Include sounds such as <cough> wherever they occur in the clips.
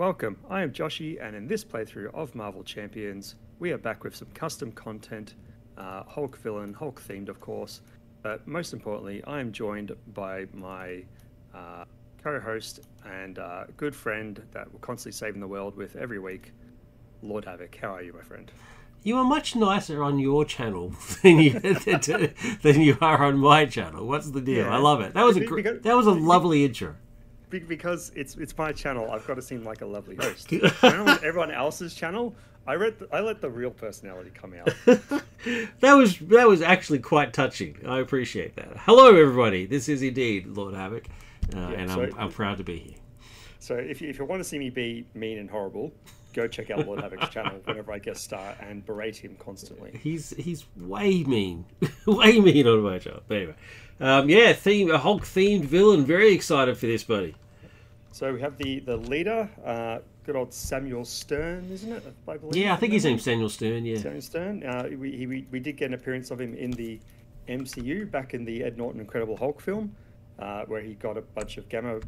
Welcome, I am Joshie, and in this playthrough of Marvel Champions, we are back with some custom content, uh, Hulk villain, Hulk themed, of course. But most importantly, I am joined by my uh, co-host and uh, good friend that we're constantly saving the world with every week, Lord Havok. How are you, my friend? You are much nicer on your channel <laughs> than you <laughs> than you are on my channel. What's the deal? Yeah. I love it. That was a gr- that was a lovely intro. Be- Because it's it's my channel, I've got to seem like a lovely host. On everyone else's channel, I read the, I let the real personality come out. <laughs> That was that was actually quite touching. I appreciate that. Hello, everybody. This is indeed Lord Havok, uh, and so- I'm, I'm proud to be here. So if you, if you want to see me be mean and horrible, go check out Lord Havok's channel whenever I guest star and berate him constantly. He's he's way mean, <laughs> way mean on my channel. But anyway, um, yeah, theme a Hulk themed villain. Very excited for this, buddy. So we have the the leader, uh, good old Samuel Stern, isn't it? I believe. Yeah, I think his name's Samuel Stern. Yeah, Samuel Stern. Uh, we, he, we we did get an appearance of him in the MCU back in the Ed Norton Incredible Hulk film, uh, where he got a bunch of gamma.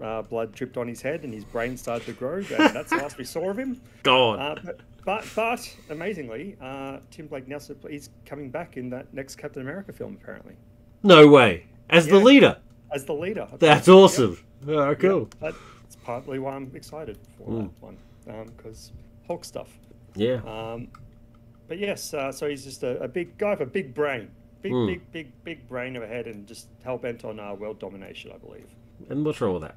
Uh, blood dripped on his head and his brain started to grow, and that's the last we saw of him. <laughs> God. Uh, but, but, but amazingly, uh, Tim Blake Nelson he's coming back in that next Captain America film apparently no way. As the leader. as the leader. That's awesome. Oh, Yep. cool. That's partly why I'm excited for Mm. that one because Hulk stuff. Yeah. Um, but yes, uh, so he's just a, a big guy with a big brain, big, Mm. big, big, big brain of a head, and just hell bent on uh, world domination, I believe. And what's wrong with that?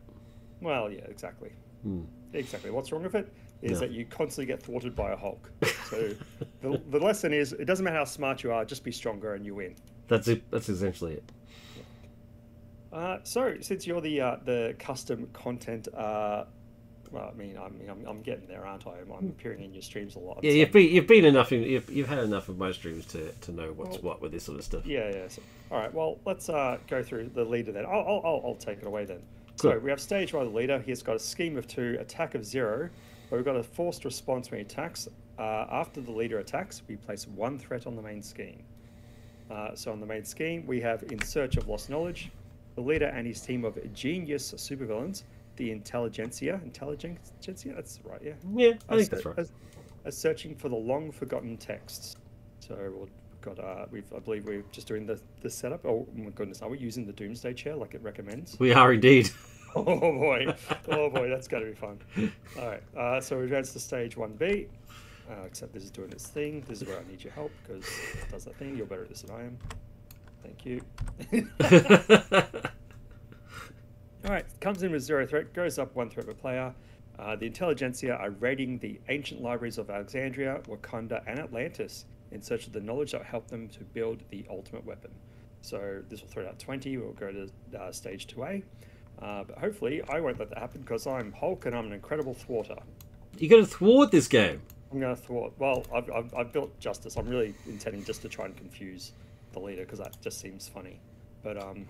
Well, yeah, exactly. Mm. Exactly. What's wrong with it is No. that you constantly get thwarted by a Hulk. So the, the lesson is it doesn't matter how smart you are, just be stronger and you win. That's it. That's essentially it. Uh, so since you're the uh, the custom content, uh, well, I mean, I mean, I'm, I'm getting there, aren't I? I'm, I'm appearing in your streams a lot. Yeah, so- you've been you've been enough. In, you've, you've had enough of my streams to, to know what's Well- what with this sort of stuff. Yeah, yeah. So, all right. Well, let's uh, go through the leader then. I'll, I'll, I'll, I'll take it away then. So we have stage one the leader. He's got a scheme of two, attack of zero, but we've got a forced response when he attacks. Uh, after the leader attacks, we place one threat on the main scheme. Uh, so on the main scheme, we have in search of lost knowledge, the leader and his team of genius supervillains, the Intelligentsia. Intelligentsia. That's right. Yeah. Yeah, I think that's right. are- are searching for the long forgotten texts. So we've got, uh, we've, I believe we're just doing the, the setup. Oh my goodness, are we using the Doomsday chair like it recommends? We are indeed. <laughs> oh boy, oh boy, that's going to be fun. All right, uh, so we advance to stage 1B. Uh, except this is doing its thing. This is where I need your help because it does that thing. You're better at this than I am. Thank you. <laughs> All right, comes in with zero threat, goes up one threat per player. Uh, the Intelligentsia are raiding the ancient libraries of Alexandria, Wakanda, and Atlantis in search of the knowledge that will help them to build the ultimate weapon. So this will throw out 20. We'll go to uh, stage 2A. Uh, but hopefully, I won't let that happen because I'm Hulk and I'm an incredible thwarter. You're going to thwart this game. I'm going to thwart. Well, I've, I've, I've built justice. I'm really intending just to try and confuse the leader because that just seems funny. But um,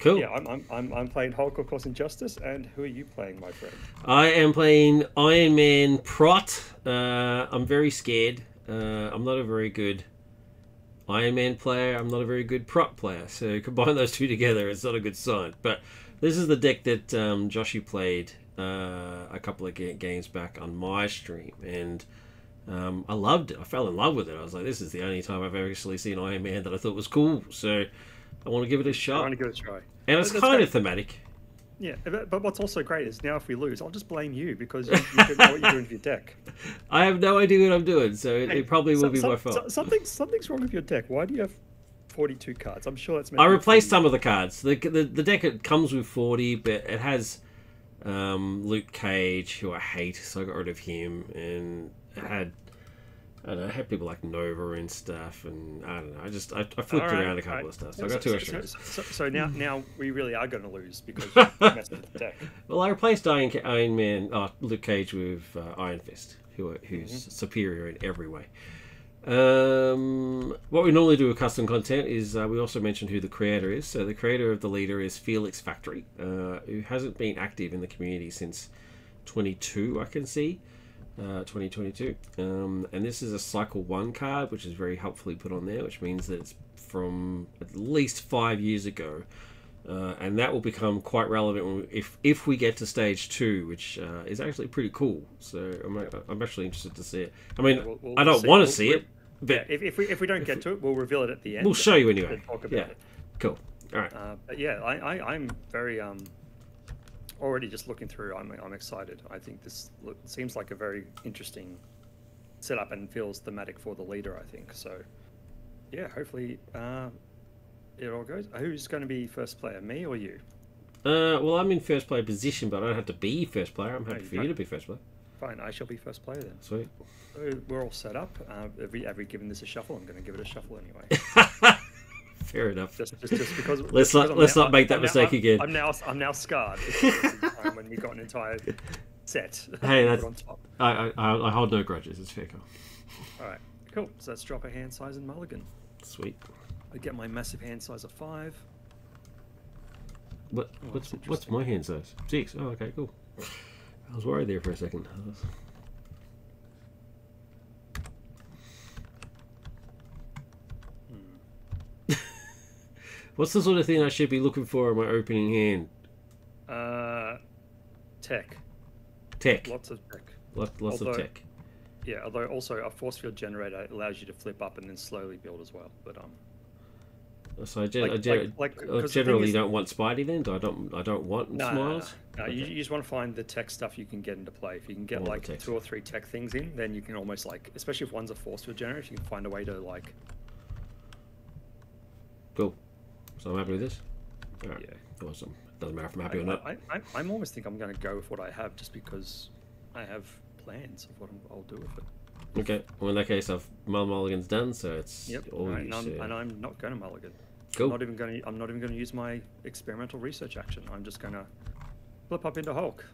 Cool. yeah, I'm, I'm, I'm, I'm playing Hulk, of course, in Justice. And who are you playing, my friend? I am playing Iron Man Prot. Uh, I'm very scared. Uh, I'm not a very good Iron Man player. I'm not a very good Prot player. So <laughs> combine those two together, it's not a good sign. But this is the deck that um, Joshie played uh, a couple of games back on my stream, and um, I loved it. I fell in love with it. I was like, this is the only time I've actually seen Iron Man that I thought was cool. So I want to give it a shot. I want to give it a try. And it's That's kind great. of thematic. Yeah, but, but what's also great is now if we lose, I'll just blame you because you, you don't know what you're doing with your deck. <laughs> I have no idea what I'm doing, so it, Hey, it probably will some- be some- my fault. so- something, something's wrong with your deck. Why do you have 42 cards? I'm sure that's I replaced some of the cards. The, the the deck it comes with forty, but it has um, Luke Cage, who I hate, so I got rid of him, and it had I don't know, it had people like Nova and stuff, and I don't know. I just I, I flipped right, around a couple right. of stuff, so I got two so, extra. so, so, so now, now we really are going to lose because you <laughs> messed with the deck. Well, I replaced Iron, Iron Man, oh, Luke Cage with uh, Iron Fist, who who's Mm-hmm. superior in every way. Um, what we normally do with custom content is uh, we also mention who the creator is. So the creator of the leader is Felix Factory, uh, who hasn't been active in the community since 22, I can see. Uh, 2022, um, and this is a cycle one card, which is very helpfully put on there, which means that it's from at least five years ago Uh, and that will become quite relevant when we, if if we get to stage two, which uh, is actually pretty cool. So I'm, I'm actually interested to see it. I mean, Yeah, we'll- we'll I don't want to we'll- see it, but Yeah, if, if we if we don't get to it, we'll reveal it at the end. we'll show you anyway. and talk about Yeah, it. cool. All right. Uh, but yeah, I, I I'm very um already just looking through. I'm I'm excited. I think this look, seems like a very interesting setup and feels thematic for the leader. I think so. Yeah, hopefully uh, it all goes. Who's going to be first player, me or you? Uh, well, I'm in first player position, but I don't have to be first player. I'm happy you for you to be first player. Fine, I shall be first player then. Sweet. So we're all set up. Uh, have, we, have we given this a shuffle? I'm going to give it a shuffle anyway. <laughs> Fair enough. just, just, just because. <laughs> Let's not- let's now- not make that I'm mistake now, again. I'm now I'm now scarred. because of time when we got an entire set. <laughs> Hey, that's- on top. I, I I hold no grudges. It's fair. Call. All right, cool. So let's drop a hand size in Mulligan. Sweet. I get my massive hand size of five. What Oh, what's what's my hand size? Six. Oh, okay, cool. I was worried there for a second. I What's the sort of thing I should be looking for in my opening hand? Uh, tech. Tech. Lots of tech. Lot, lots of tech. Yeah, although also a force field generator allows you to flip up and then slowly build as well. But um, So I, gen- like- I, gen- like- like- I generally don't want Spidey then. I don't I don't want no, no, no, no. You, Okay. you just want to find the tech stuff you can get into play. If you can get like two or three tech things in, then you can almost like, especially if one's a force field generator, you can find a way to like, Cool. So I'm happy with this. All right. yeah. Awesome. Doesn't matter if I'm happy I, or not. I, I, I'm almost think I'm going to go with what I have just because I have plans of what I'm, I'll do with it. Okay. Well, in that case, I've Mull Mulligan's done, so it's Yep. all right, you. and, I'm, and I'm not going to mulligan. Cool. I'm not even going to. I'm not even going to use my experimental research action. I'm just going to flip up into Hulk.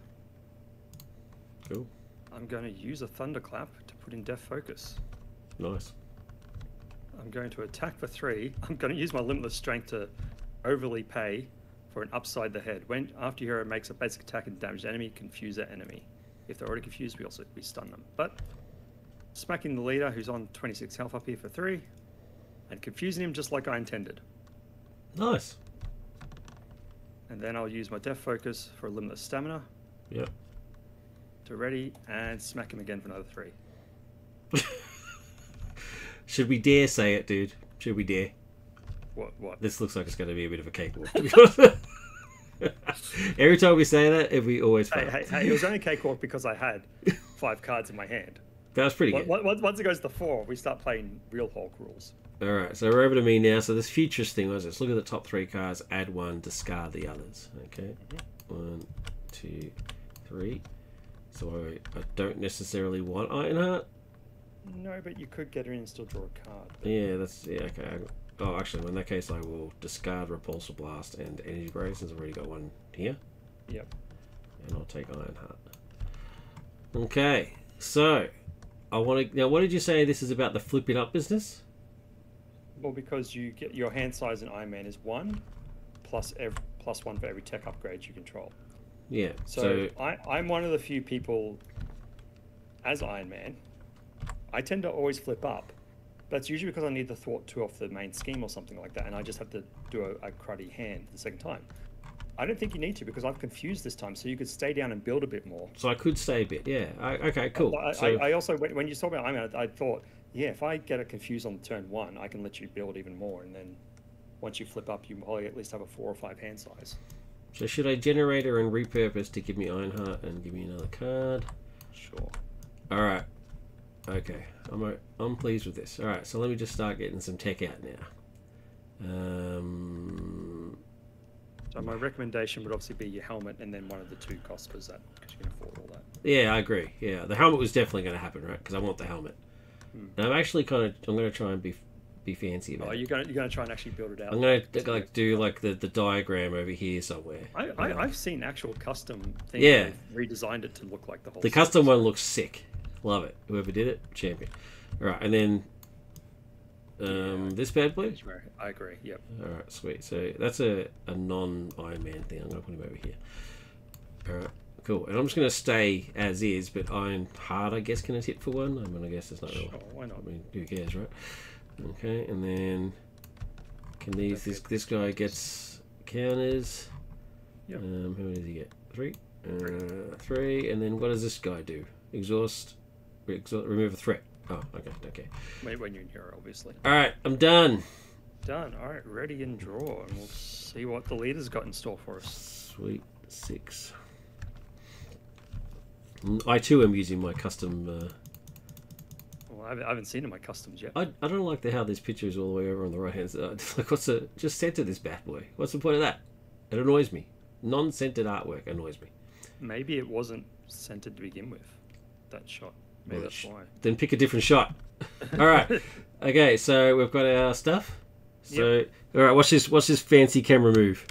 Cool. I'm going to use a thunderclap to put in deft focus. Nice. I'm going to attack for three. <laughs> I'm going to use my limitless strength to overly pay for an upside the head. When after your hero makes a basic attack and damage the enemy, confuse that enemy. If they're already confused, we also we stun them. But smacking the leader who's on 26 health up here for three, and confusing him just like I intended. Nice. And then I'll use my deft focus for a limitless stamina Yep. to ready and smack him again for another three. <laughs> Should we dare say it, dude? Should we dare? What? What? This looks like it's going to be a bit of a cakewalk. to <laughs> be honest. Every time we say that, if we always fail. Hey, hey, hey, it was only cakewalk because I had five cards in my hand. That was pretty Once- good. Once once it goes to four, we start playing real Hulk rules. All right, so we're over to me now. So this Futurist thing was let's look at the top three cards, add one, discard the others. Okay, one, two, three. So I, I don't necessarily want Ironheart. No, but you could get her in and still draw a card. Yeah, that's yeah. Okay. Oh, actually, in that case, I will discard Repulsor Blast and Energy Barrier since I've already got one here, Yep. and I'll take Ironheart. Okay, so I want to now. What did you say? This is about the flipping up business. Well, because you get your hand size in Iron Man is one, plus ev- plus one for every tech upgrade you control. Yeah. So, So, I, I'm one of the few people, as Iron Man, I tend to always flip up. That's usually because I need the thought two off the main scheme or something like that, and I just have to do a, a cruddy hand the second time. I don't think you need to because I've confused this time, so you could stay down and build a bit more. so I could stay a bit. Yeah. I, okay. Cool. I, so, I, also, when, when you talk about Iron Man, I thought, yeah, if I get it confused on turn one, I can let you build even more, and then once you flip up, you probably at least have a four or five hand size. so should I generator and repurpose to give me Ironheart and give me another card? Sure. All right. Okay. I'm I'm pleased with this. All right. So let me just start getting some tech out now. Um. So my recommendation would obviously be your helmet and then one of the two because that because you can afford all that. Yeah, I agree. Yeah, the helmet was definitely going to happen, right? Because I want the helmet. Hmm. And I'm actually kind of I'm going to try and be be fancy about Oh, it. you're gonna you're gonna try and actually build it out. I'm going to like do like the, the diagram over here somewhere. I, I I've seen actual custom things. Yeah. redesigned it to look like the whole. The series. custom one looks sick. Love it. Whoever did it, champion. All right, and then um, Yeah. this bad boy. I agree. Yep. All right, sweet. So that's a, a non Iron Man thing. I'm gonna put him over here. All right, cool. And I'm just gonna stay as is, but Iron Heart, I guess, can it hit for one? I mean, I guess it's not. Real. Sure. Why not? I mean, who cares, right? Okay, and then can these this this guy gets counters. Yep. Um, how many does he get? Three. Uh, three, and then what does this guy do? Exhaust. Exhaust remove a threat. Oh, okay, okay. Wait, when you're in here, obviously. All right, I'm done. Done. All right, ready and draw, and we'll see what the leader's got in store for us. Sweet six. I too am using my custom. Uh, Well, I haven't, seen in my customs yet. I, I don't like the how this picture is all the way over on the right hand side. <laughs> Like, what's the just center this bad boy? What's the point of that? It annoys me. Non-centered artwork annoys me. Maybe it wasn't centered to begin with. That shot. Maybe Well, that's why. Then pick a different shot. <laughs> all right. Okay, so we've got our stuff. So all right, watch this. Watch this fancy camera move.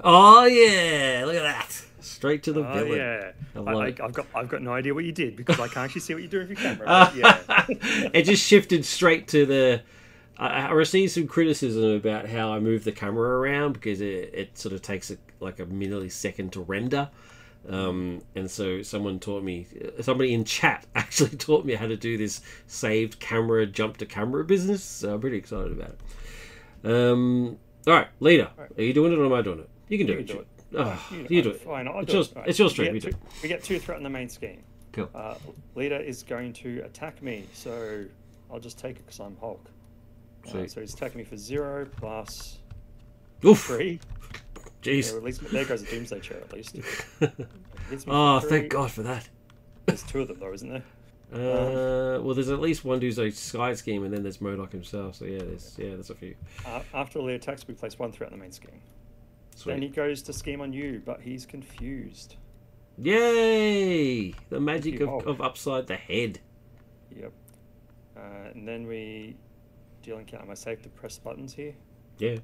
Oh yeah! Look at that. Straight to the Oh villain. yeah. I I've got I've got no idea what you did because I can't actually see what you're doing with your camera. <laughs> Yeah. it just shifted straight to the. I, I received some criticism about how I move the camera around because it, it sort of takes a, like a millisecond to render. Um, and so someone taught me, somebody in chat <laughs> actually taught me how to do this saved camera jump to camera business. So I'm pretty excited about it. Um, all right, leader, are you doing it or am I doing it? You can do You it. can do it. Oh, You you do it. Fine, I'll It's do yours- it. Right. it's your We stream, you do two- We get two threat in the main scheme. Cool. Uh, leader is going to attack me, so I'll just take it because I'm Hulk. Uh, so he's attacking me for zero plus Oof, three. jeez. So at least there goes a doomsday chair at least. <laughs> Oh, thank. God for that. There's two of them though, isn't there? Uh, well, there's at least one who's a sky scheme, and then there's MODOK himself. So yeah, there's yeah, there's a few. Uh, after the attacks, we place one threat in the main scheme. Sweet. Then he goes to scheme on you, but he's confused. Yay! The magic of, of upside the head. Yep. Uh, and then we deal encounter. Am I safe to press buttons here? Yeah.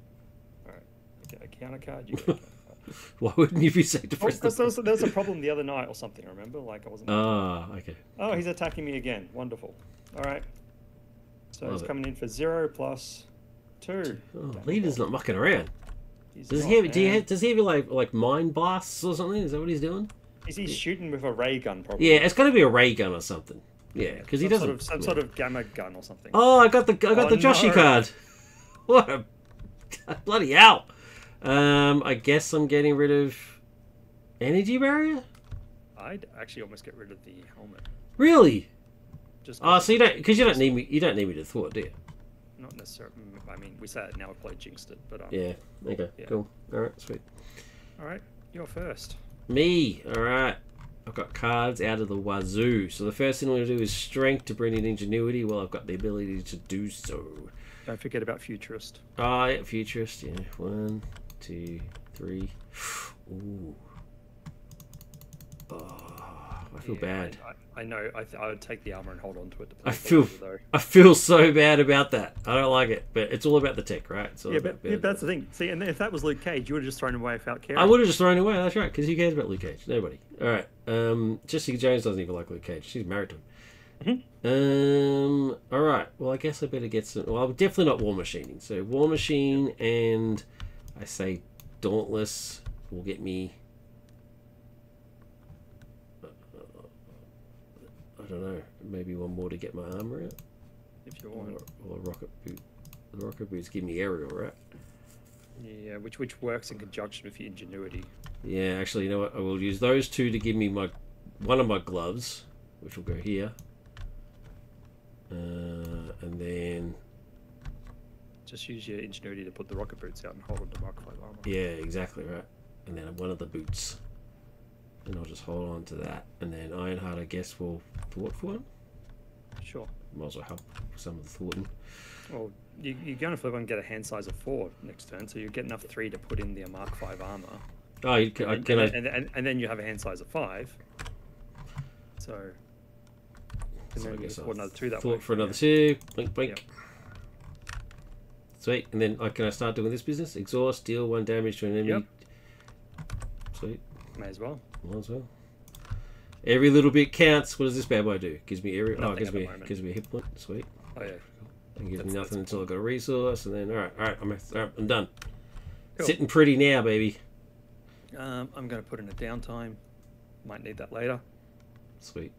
All right. I get a counter card. You <laughs> counter card. Why wouldn't you be safe to Oh, press was, the? there was a problem the other night or something. I Remember, like I wasn't. Ah, okay. Oh, he's attacking me again. Wonderful. All right. So Love he's it. coming in for zero plus two. Oh, leader's not mucking around. He's Does he have? Do you have? Does he have like like mind blasts or something? Is that what he's doing? Is he shooting with a ray gun? Probably. Yeah, it's got to be a ray gun or something. Yeah, because he doesn't. Sort of, some sort of gamma gun or something. Oh, I got the I got Oh, the Joshie no. card. <laughs> What a <laughs> bloody hell! Um, I guess I'm getting rid of energy barrier. I'd actually almost get rid of the helmet. Really? Just Oh, so you don't because you don't need me. You don't need me to thwart, do you? Not necessarily. I mean, we say it now. We played jinxed it, but um, Yeah. Okay. Yeah. Cool. All right. Sweet. All right, you're first. Me. All right. I've got cards out of the wazoo. So the first thing I'm going to do is strength to bring in ingenuity. Well, I've got the ability to do so. Don't forget about futurist. Ah, yeah, futurist. Yeah. One, two, three. <sighs> Ooh. Oh, I feel Yeah, bad. I, I know. I, th- I would take the armor and hold on to it. To I feel- though. I feel so bad about that. I don't like it, but it's all about the tech, right? It's all Yeah, about but yeah, that's the thing. See, and if that was Luke Cage, you would have just thrown him away without caring. I would have just thrown it away. That's right, because who cares about Luke Cage? Nobody. All right. Um, Jessica Jones doesn't even like Luke Cage. She's married to him. Um. All right. Well, I guess I better get some. Well, I'm definitely not War Machining. So War Machine and I say Dauntless will get me. uh, I don't know. Maybe one more to get my armor out, if you or, want. or rocket boot. The rocket boots give me aerial, right? Yeah, which which works in conjunction with your ingenuity. Yeah, actually, you know what? I will use those two to give me my one of my gloves, which will go here, uh, and then Just use your ingenuity to put the rocket boots out and hold on to 5 armor. yeah, exactly right, and then one of the boots, and I'll just hold on to that, and then Ironheart, I guess, will thwart for one. Sure. Might as well help some of the thwarting. Well, you, you're going to flip and get a hand size of four next turn, so you get enough three to put in the Mark 5 armor. Oh, you can, I, and, can I? and, and, and then you have a hand size of five. So. And so then you guess another two that thwart way. for another yeah. two. Blink, blink. Yep. Sweet, and then I can I start doing this business? Exhaust, deal one damage to an enemy. Yep. Sweet. May as well. Might as well. Every little bit counts. What does this bad boy do? Gives me every. Oh, Nothing it gives me gives me a hit point. Sweet. Oh, yeah. And gives That's- me nothing until I got a resource, and then all right, all right, I'm all right, I'm done. Cool. Sitting pretty now, baby. Um, I'm going to put in a downtime. Might need that later. Sweet.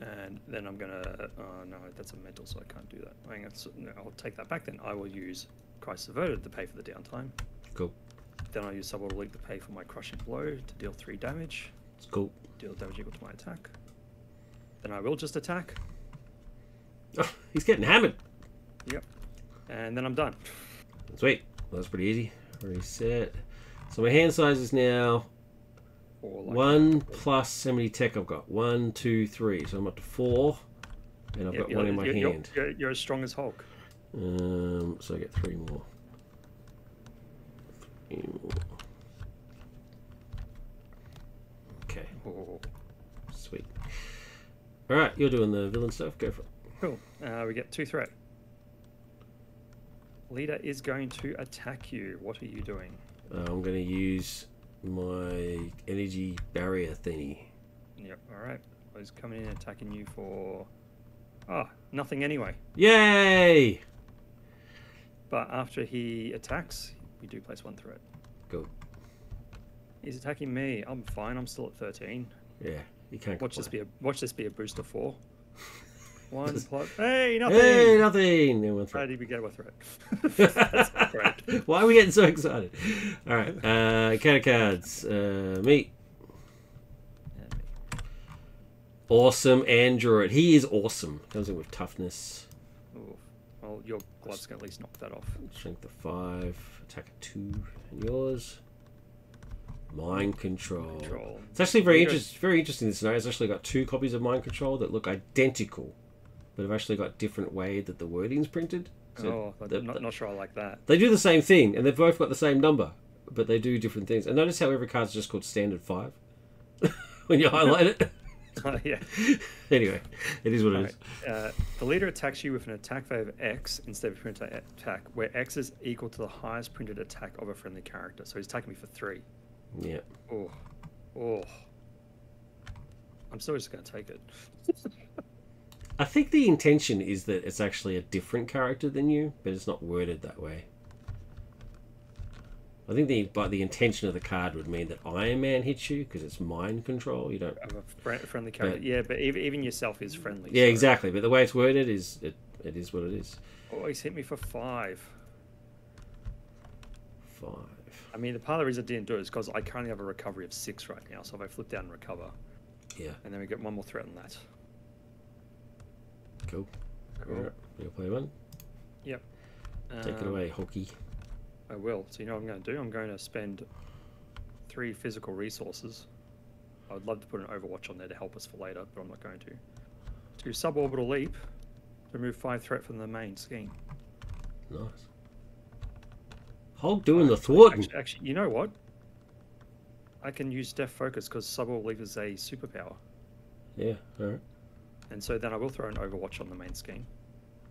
And then I'm going to. Oh, no, that's a mental, so I can't do that. I that's, no, I'll take that back then. I will use Crisis Averted to pay for the downtime. Cool. Then I use suborbital leap to pay for my crushing blow to deal three damage. It's cool. Deal damage equal to my attack. Then I will just attack. Oh, he's getting hammered. Yep. And then I'm done. Sweet. That's pretty easy. Reset. So my hand size is now like one plus how many tech I've got? One, two, three. So I'm up to four. And I've Yep, got one in my you're- hand. You're, you're as strong as Hulk. Um, so I get three more. Okay, Oh, sweet. All right, you're doing the villain stuff. Go for it. cool. Uh, we get two threat. Leader is going to attack you. What are you doing? Uh, I'm going to use my energy barrier thingy. Yep. All right. He's coming in attacking you for. Ah, nothing anyway. Yay! But after he attacks, we do place one threat. Go. He's attacking me. I'm fine. I'm still at 13. Yeah, you can't. Watch this be a watch this be a booster four. <laughs> One plus. Hey, nothing. Hey, nothing. No one How threat. did we get a threat? <laughs> Why are we getting so excited? All right, uh, of cards. Uh, me. Awesome android. He is awesome. Comes in with toughness, Ooh. Well, your gloves can at least knock that off. strength of five, attack two, and yours. Mind control. Control. It's actually very interesting. Very interesting. This scenario. It's actually got two copies of mind control that look identical, but have actually got different way that the wording's printed. So oh, the- not, not sure I like that. They do the same thing, and they've both got the same number, but they do different things. And notice how every card's just called standard five <laughs> when you highlight it. <laughs> Yeah. anyway, it is what it is. Right. Uh, the leader attacks you with an attack value of X instead of a printed attack, where X is equal to the highest printed attack of a friendly character. So he's attacking me for three. Yeah. Oh, oh. I'm still just going to take it. I think the intention is that it's actually a different character than you, but it's not worded that way. I think the but the intention of the card would mean that Iron Man hits you because it's mind control. You don't. A fri- friendly character. yeah, but even, even yourself is friendly. Yeah, so- exactly. But the way it's worded is it. It is what it is. Oh, he's hit me for five. Five. I mean, the part of the reason I didn't do it is because I currently have a recovery of six right now. So if I flip down and recover, Yeah. and then we get one more threat on that. Cool. Cool. You'll play one. Yep. Take it Um, away, Hulky. I will. So you know what I'm going to do? I'm going to spend three physical resources. I would love to put an Overwatch on there to help us for later, but I'm not going to. To suborbital leap, remove five threat from the main scheme. Nice. Hulk doing the thwarting. Actually, actually, you know what? I can use Deft Focus because suborbital leap is a superpower, Yeah. All right. and so then I will throw an Overwatch on the main scheme.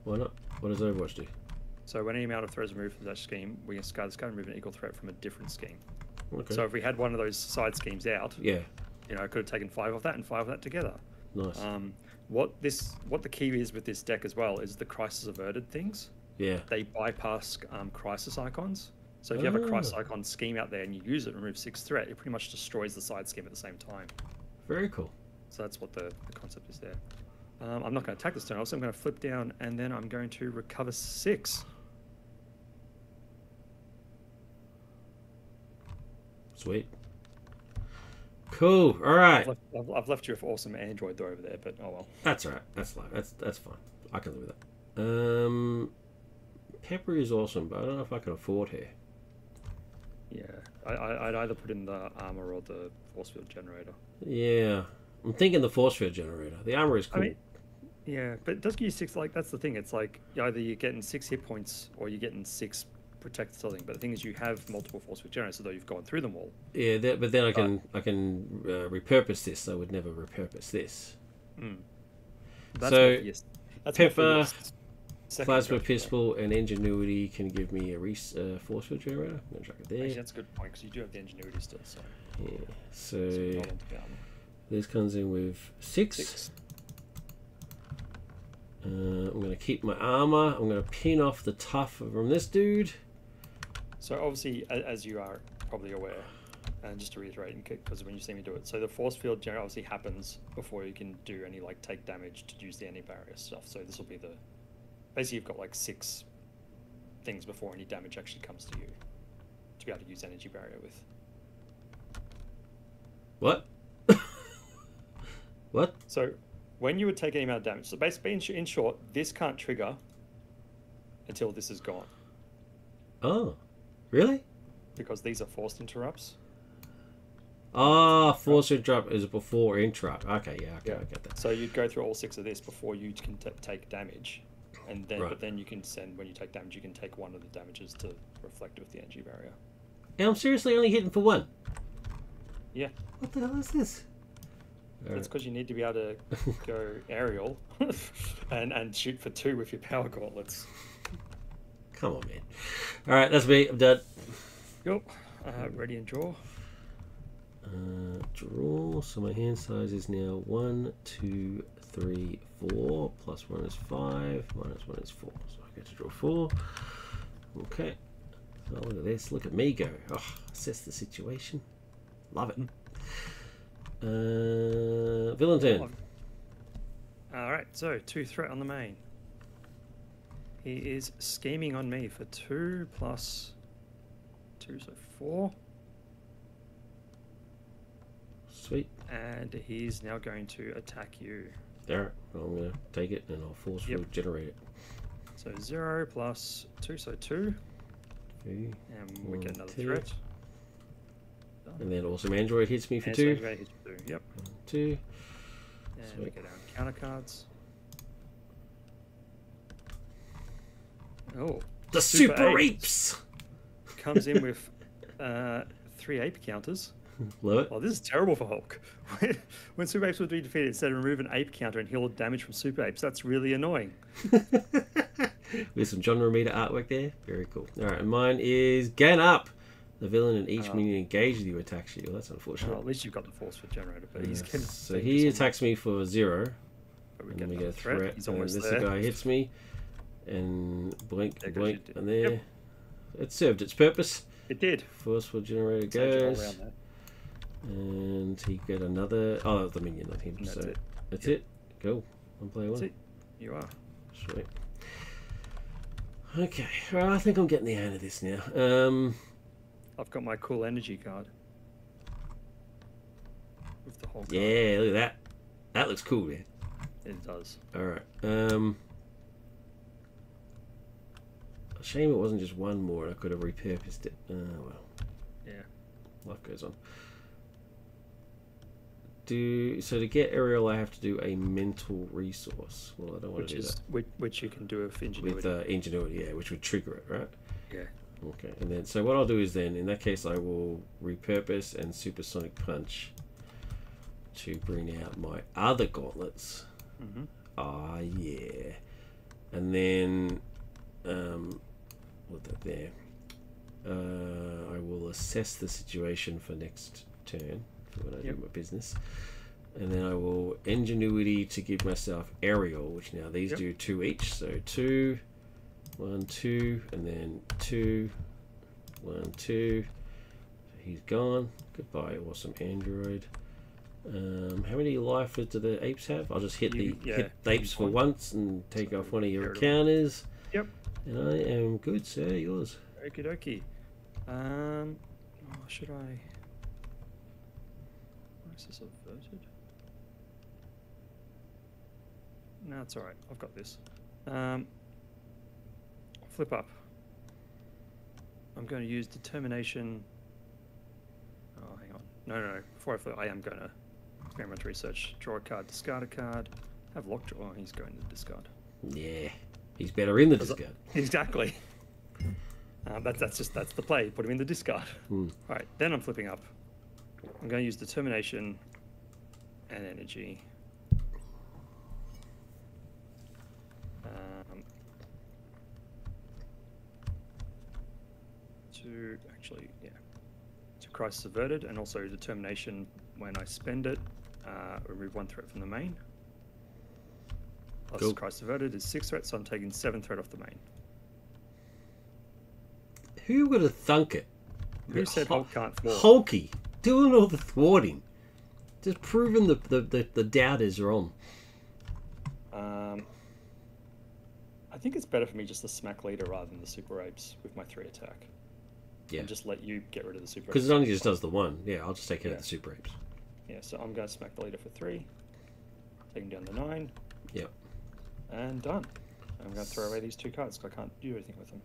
Why not? What does Overwatch do? So when any amount of threats removed from that scheme, we can discard, discard and remove an equal threat from a different scheme. Okay. So if we had one of those side schemes out, yeah. you know, I could have taken five of that and five of that together. Nice. Um, what this, what the key is with this deck as well is the crisis averted things. yeah. They bypass um, crisis icons. So if you have a crisis Ah. icon scheme out there and you use it, to remove six threat, it pretty much destroys the side scheme at the same time. Very cool. So that's what the, the concept is there. Um, I'm not going to attack this turn, also I'm going to flip down and then I'm going to recover six. Sweet. Cool. All right. I've left, I've, I've left you with awesome Android though over there, but oh well. That's all right. That's fine. That's that's fine. I can live with that. Um, Pepper is awesome, but I don't know if I can afford her. Yeah, I, I, I'd either put in the armor or the force field generator. Yeah. I'm thinking the force field generator. The armor is cool. I mean, yeah, but it does give you six. Like that's the thing. It's like either you're getting six hit points or you're getting six protect something. But the thing is, you have multiple force field generators, although you've gone through them all. yeah, that, but then I can I can uh, repurpose this. I would never repurpose this. Mm. That's So, that's Pepper, Plasma pistol and ingenuity can give me a res- uh, force field generator. I'm it Actually, that's a good point because you do have the ingenuity still. So, Yeah. so So hold on to the armor. this comes in with six. Six. Uh, I'm going to keep my armor. I'm going to pin off the tough from this dude. So obviously, as you are probably aware, and just to reiterate, because when you see me do it, so the force field generator obviously happens before you can do any like take damage to use the anti barrier stuff. So this will be the basically you've got like six things before any damage actually comes to you. to be able to use energy barrier with. What? <laughs> what? So when you would take any amount of damage, so basically in short, this can't trigger until this is gone Oh, really? because these are forced interrupts. Ah, forced interrupt is before interrupt. Okay, yeah, okay, Yeah. I get that. So you'd go through all six of this before you can t- take damage, and then Right. but then you can send when you take damage, you can take one of the damages to reflect with the energy barrier. And I'm seriously only hitting for one. Yeah. What the hell is this? That's because you need to be able to <laughs> go aerial <laughs> and and shoot for two with your power gauntlets. Come on, man. All right, that's me. I'm done. Yep. Uh, ready and draw. Uh, draw. So my hand size is now one, two, three, four. Plus one is five. Minus one is four. So I get to draw four. Okay. Oh, look at this. Look at me go. Oh, assess the situation. Love it. Uh, villain turn. All right. So two threat on the main. He is scheming on me for two plus two, so four, Sweet. and he's now going to attack you. Well, I'm gonna take it and I'll force Yep. field generate it. So zero plus two, so two, Okay. and we get another two. threat. And then awesome android hits me for And two. he's gonna hit you two. Yep. Two. And we Sweet. get our counter cards. Oh, The Super super, apes. apes. comes in with uh, three ape counters. Love it. Oh, this is terrible for Hulk. <laughs> When, when Super Apes would be defeated, instead of remove an ape counter and heal damage from Super Apes, that's really annoying. <laughs> With some John Romita artwork there. Very cool. All right, and mine is Gang Up. The villain and each Oh. minion engaged with you attacks you. Well, that's Well, unfortunate. at least you've got the force field generator, but he's Uh, getting so he attacks me for zero. that, but we And get then we get a threat. He's and almost this there. guy hits me. And blink, blink, and there. Yep. It served its purpose. It did. Force field generator all goes. And he get another. Oh, the minion, of him. And that's so it. that's it. Go. One player That's one. it. You are. Sweet. Okay, well, I think I'm getting the hang of this now. Um, I've got my cool energy card. With the whole card. yeah, look at that. That looks cool, man. It does. All right. Um, a shame it wasn't just one more. I could have repurposed it. Uh, well, Yeah. life goes on. Do so to get aerial, I have to do a mental resource. Well, I don't want Which to do is that which, which you can do with ingenuity. with uh, ingenuity, yeah, which would trigger it, right? yeah. Okay, and then so what I'll do is then in that case I will repurpose and supersonic punch to bring out my other gauntlets. hmm Ah yeah, and then um, put that there. Uh, I will assess the situation for next turn for when I Yep. do my business, and then I will ingenuity to give myself aerial, which now these Yep. do two each, so two, one, two, and then two, one, two. So he's gone. Goodbye, awesome android. Um, how many life do the apes have? I'll just hit You- the yeah, hit the apes for once and take off one of your counters. And I am good, sir. Yours. Okie dokie. Um, oh, should I? Why is this averted? No, it's alright. I've got this. Um, flip up. I'm going to use determination. Oh, hang on. No, no, no. Before I flip, I am going to experiment research. Draw a card, discard a card. Have lockjaw. Oh, he's going to discard. Yeah. He's better in the discard. Exactly. Um, that's that's just that's the play. Put him in the discard. Hmm. All right, then I'm flipping up. I'm going to use determination and energy. Um, to actually, yeah, to crisis averted, and also determination when I spend it, uh, remove one threat from the main. Plus Cool. Crisis averted is six threats, so I'm taking seven threat off the main. Who would have thunk it? Who said Hulk can't thwart? Hulky doing all the thwarting. Just proving the, the, the, the doubters wrong. Um, I think it's better for me just to smack leader rather than the super apes with my three attack. Yeah. And just let you get rid of the super. Because it only just does the one. Yeah, I'll just take care Yeah. of the super apes. Yeah, so I'm going to smack the leader for three. Taking down the nine. Yep. And done. I'm going to throw away these two cards 'cause I can't do anything with them.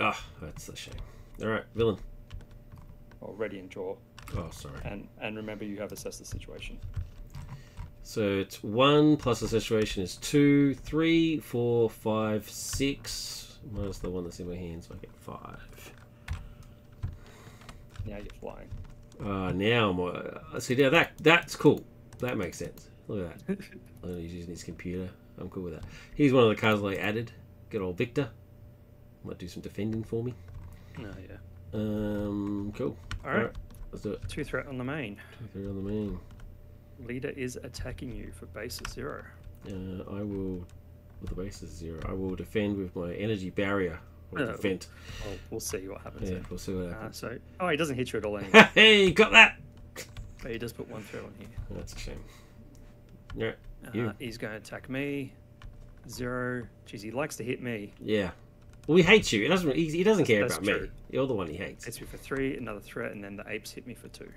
Ah, that's a shame. All right, villain. Already in draw. Oh, sorry. And and remember, you have assessed the situation. So it's one plus the situation is two, three, four, five, six. Minus the one that's in my hands, I get five. Now you're flying. Uh, now I'm. Uh, see, now that that's cool. That makes sense. Look at that. <laughs> He's using his computer. I'm cool with that. Here's one of the cards I added. Good old Victor. Might do some defending for me. Oh, yeah. Um, cool. All right. let's do it. Two threat on the main. Two, threat on the main. Leader is attacking you for base of zero. Uh, I will, with the base is zero, I will defend with my energy barrier. Or Oh. defend. Well, we'll see what happens. Yeah, then. we'll see what Uh, happens. so, oh, he doesn't hit you at all anyway. <laughs> hey, got that! but he does put one threat on here. That's a shame. Yeah, Uh, he's going to attack me. Zero. Jeez, he likes to hit me. yeah. Well, he hates you. He doesn't. He, he doesn't care That's about true. me. You're the one he hates. Hits me for three, another threat, and then the apes hit me for two.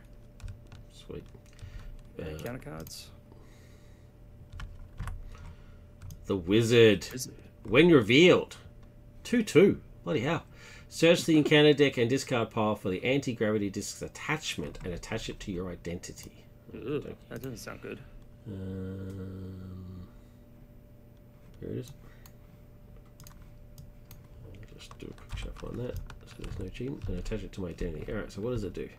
Sweet. Uh, counter cards. the wizard. It? When revealed, two two. Bloody hell. Search the encounter deck and discard pile for the anti gravity disc's attachment and attach it to your identity. That doesn't sound good. Um, here it is. I'll just do a quick shuffle on that so there's no cheating and attach it to my identity. Alright, so what does it do?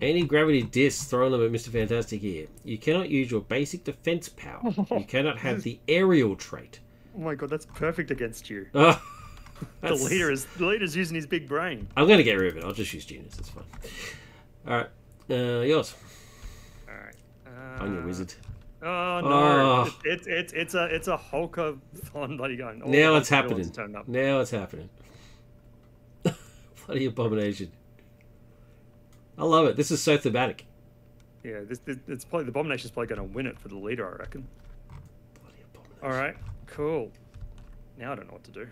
Anti gravity discs thrown them at Mr. Fantastic here. You cannot use your basic defense power. you cannot have <laughs> the aerial trait. Oh my god, that's perfect against you. <laughs> Oh, The leader is the leader's using his big brain. I'm going to get rid of it. I'll just use genius. It's fine. Alright, uh, yours. I'm your wizard. Oh no! Oh. It's it's it's a it's a Hulker on bloody. All Now it's happening. Now it's happening. Bloody abomination. I love it. This is so thematic. Yeah, this, this it's probably the abomination's probably going to win it for the leader, I reckon. Bloody abomination. All right, cool. Now I don't know what to do.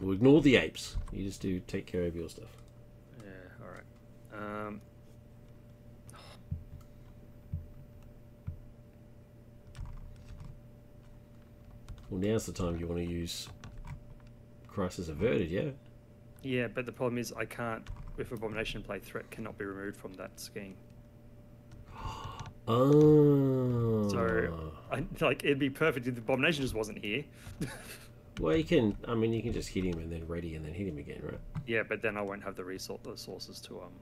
We'll ignore the apes. You just do take care of your stuff. Yeah, all right. Um, Well, now's the time you want to use Crisis Averted, yeah? yeah, but the problem is I can't. If abomination play threat cannot be removed from that scheme. Oh. <gasps> So I like it'd be perfect if the abomination just wasn't here. <laughs> Well, you can. I mean, you can just hit him and then ready and then hit him again, right? yeah, but then I won't have the resources to um.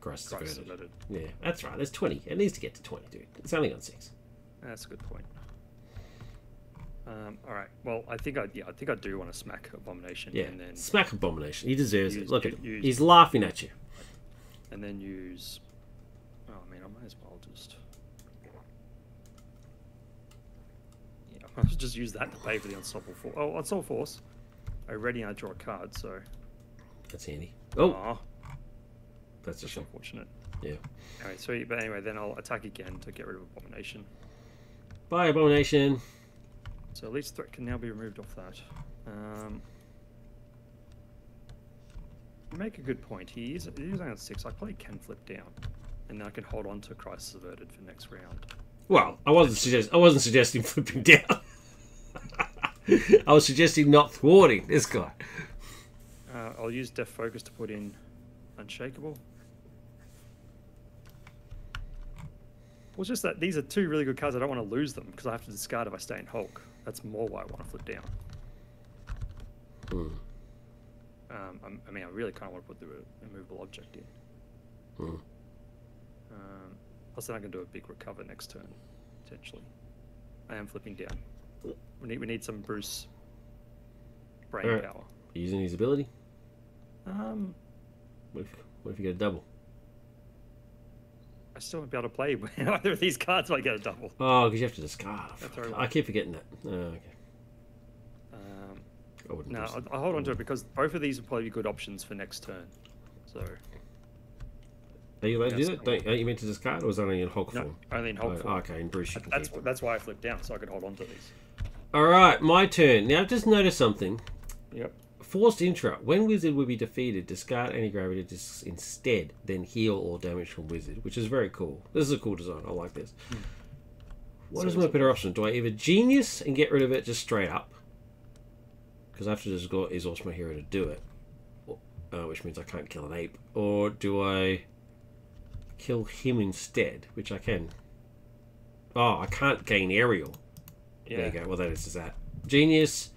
Crisis Crisis Averted. averted. Yeah, that's right. There's 20. It needs to get to 20, dude. It's only on 6. That's a good point. Um, all right. Well, I think I yeah I think I do want to smack abomination Yeah. and then Smack Abomination. He deserves Use- it. Look at him. use- He's laughing at you. and then use. Oh, I mean, I might as well just. Yeah, <laughs> I'll just use that to pay for the unstoppable force. Oh, unstoppable force. I already I draw a card, so. That's handy. Oh, Aw, that's just unfortunate. Yeah. Alright, So, But anyway, then I'll attack again to get rid of abomination. Bye, Abomination. So at least threat can now be removed off that. Um, you make a good point. He is he's only on six. I probably can flip down, and then I can hold on to crisis averted for next round. Well, I wasn't suggest- I wasn't suggesting <laughs> flipping down. I was suggesting not thwarting this guy. Uh, I'll use Deft Focus to put in Unshakable. Well, it's just that these are two really good cards. I don't want to lose them because I have to discard if I stay in Hulk. That's more why I want to flip down. Hmm. Um, I mean, I really kind of want to put the immovable object in. Hmm. Um, plus, then I can do a big recover next turn, potentially. I am flipping down. We need we need some Bruce brain Alright. power. Using his ability. Um, What if, what if you get a double? I still won't be able to play <laughs> either of these cards if I get a double. Oh, because you have to discard. Right. I keep forgetting that. Oh, okay. Um, I wouldn't. no. I'll, I'll hold on to it because both of these will probably be good options for next turn. So Are you allowed to do that? Don't, aren't you meant to discard, or is that only in Hulk no, form? only in Oh, form. okay, in Bruce you can That's that's why I flipped down so I could hold on to these. All right, my turn. Now, I've just noticed something. Yep. Forced interrupt. When wizard would be defeated, discard anti gravity discs instead, then heal all damage from wizard, which is very cool. This is a cool design. I like this. What So is my better option? Do I either genius and get rid of it just straight up? Because I have to just go exhaust my hero to do it, uh, which means I can't kill an ape. Or do I kill him instead, which I can? Oh, I can't gain aerial. There you go. Well, that is just that. Genius,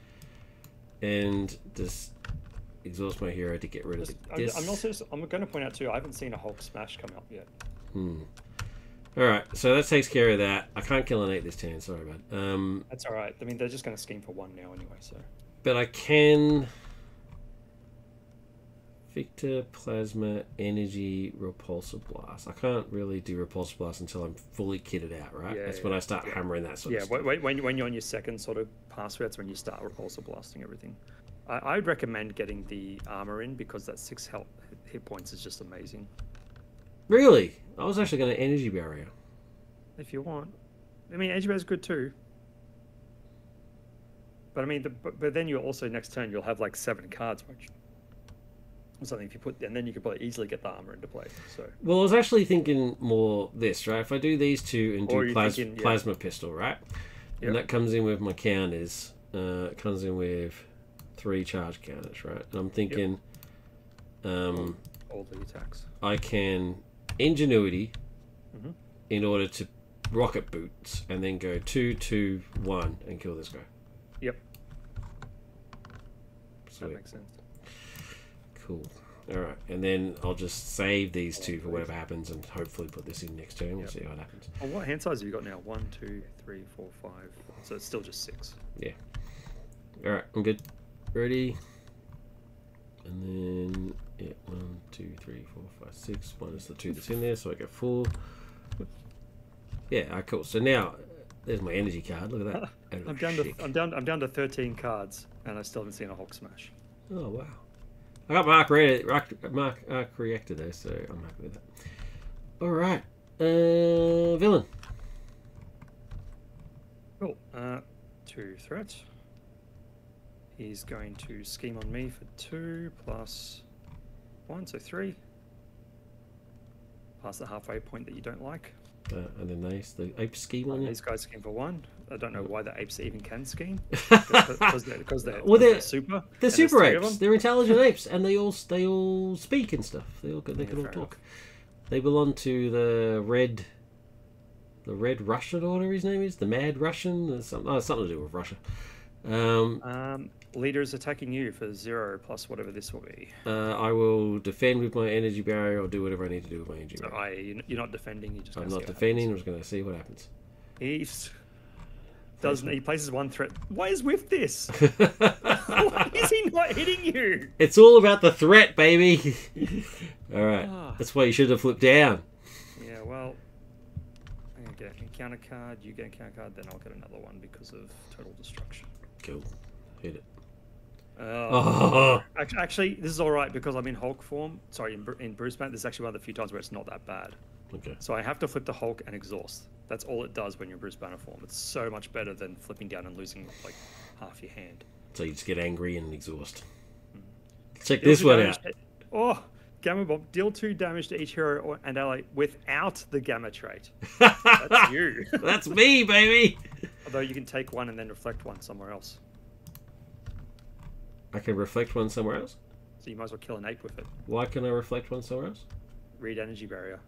and just exhaust my hero to get rid of the disc. I'm also I'm going to point out too. I haven't seen a Hulk smash come out yet. Hmm. All right, so that takes care of that. I can't kill an eight this turn. Sorry, bud. Um, That's all right. I mean, they're just going to scheme for one now anyway. So but I can. Victor Plasma Energy Repulsor Blast. I can't really do Repulsor Blast until I'm fully kitted out, right? Yeah, that's yeah, when I start yeah. hammering that sort yeah, of stuff. when, when, when you're on your second sort of pass that's when you start repulsor blasting everything. I, I'd recommend getting the armor in because that six health hit points is just amazing. Really? I was actually going to Energy Barrier. If you want, I mean, edge is good too. But I mean, the, but, but then you'll also next turn you'll have like seven cards, which or something. If you put, and then you could probably easily get the armor into play. So Well, I was actually thinking more this, right? If I do these two and do plas- thinking, yeah. plasma pistol, right? Yep. And that comes in with my counters. Uh, it comes in with three charge counters, right? And I'm thinking, um, all the attacks. I can ingenuity Mhm. in order to rocket boots and then go two, two, one and kill this guy. Yep, that makes sense. Cool. All right, and then I'll just save these two for whatever happens, and hopefully put this in next turn. We'll Yep. see what happens. Well, what hand size have you got now? One, two, three, four, five. So it's still just six. Yeah. All right, I'm good. Ready. And then yeah, one, two, three, four, five, six. Minus the two that's in there, so I get four. Yeah, all right, cool. So now there's my energy card. Look at that. <laughs> I'm down to. I'm down I'm down to 13 cards, and I still haven't seen a Hulk smash. Oh wow. I got Mark ready, Mark, Mark Arc reactor there, so I'm happy with that. All right, uh, villain. Cool. Uh, two threats. He's going to scheme on me for two plus one, so three. Past the halfway point that you don't like. Uh, and then they, the ape scheme on you. These guys scheme for one. I don't know why the apes even can scheme. <laughs> Because they're, because they're, Well, they're they're- super. They're super apes. They're intelligent <laughs> apes, and they all they all speak and stuff. They all they Yeah, can all talk. They belong to the red, the Red Russian order. His name is the Mad Russian. There's something, oh, something to do with Russia. Um, Um, leader is attacking you for zero plus whatever this will be. uh, I will defend with my energy barrier, or do whatever I need to do with my energy So barrier. I, you- you're not defending. You just. I'm not defending. I'm just going to see what happens. happens. Doesn't. He places one threat. Why is with this? <laughs> Why is he not hitting you? it's all about the threat, baby. <laughs> all right, Ah. that's why you should have flipped down. Yeah, well, I'm gonna get a counter card. You get a counter card, then I'll get another one because of total destruction. Cool, hit it. Oh. Oh, Actually, this is all right because I'm in Hulk form. Sorry, in, in Bruce Banner, this is actually one of the few times where it's not that bad. Okay. So I have to flip the Hulk and exhaust. That's all it does when you're Bruce Banner form. It's so much better than flipping down and losing like half your hand. So you just get angry and exhaust. Mm. Check Deal this one out. to- oh, Gamma Bomb. Deal two damage to each hero or, and ally without the Gamma trait. That's you. <laughs> That's me, baby. Although you can take one and then reflect one somewhere else. I can reflect one somewhere else. So you might as well kill an ape with it. Why can I reflect one somewhere else? Read energy barrier.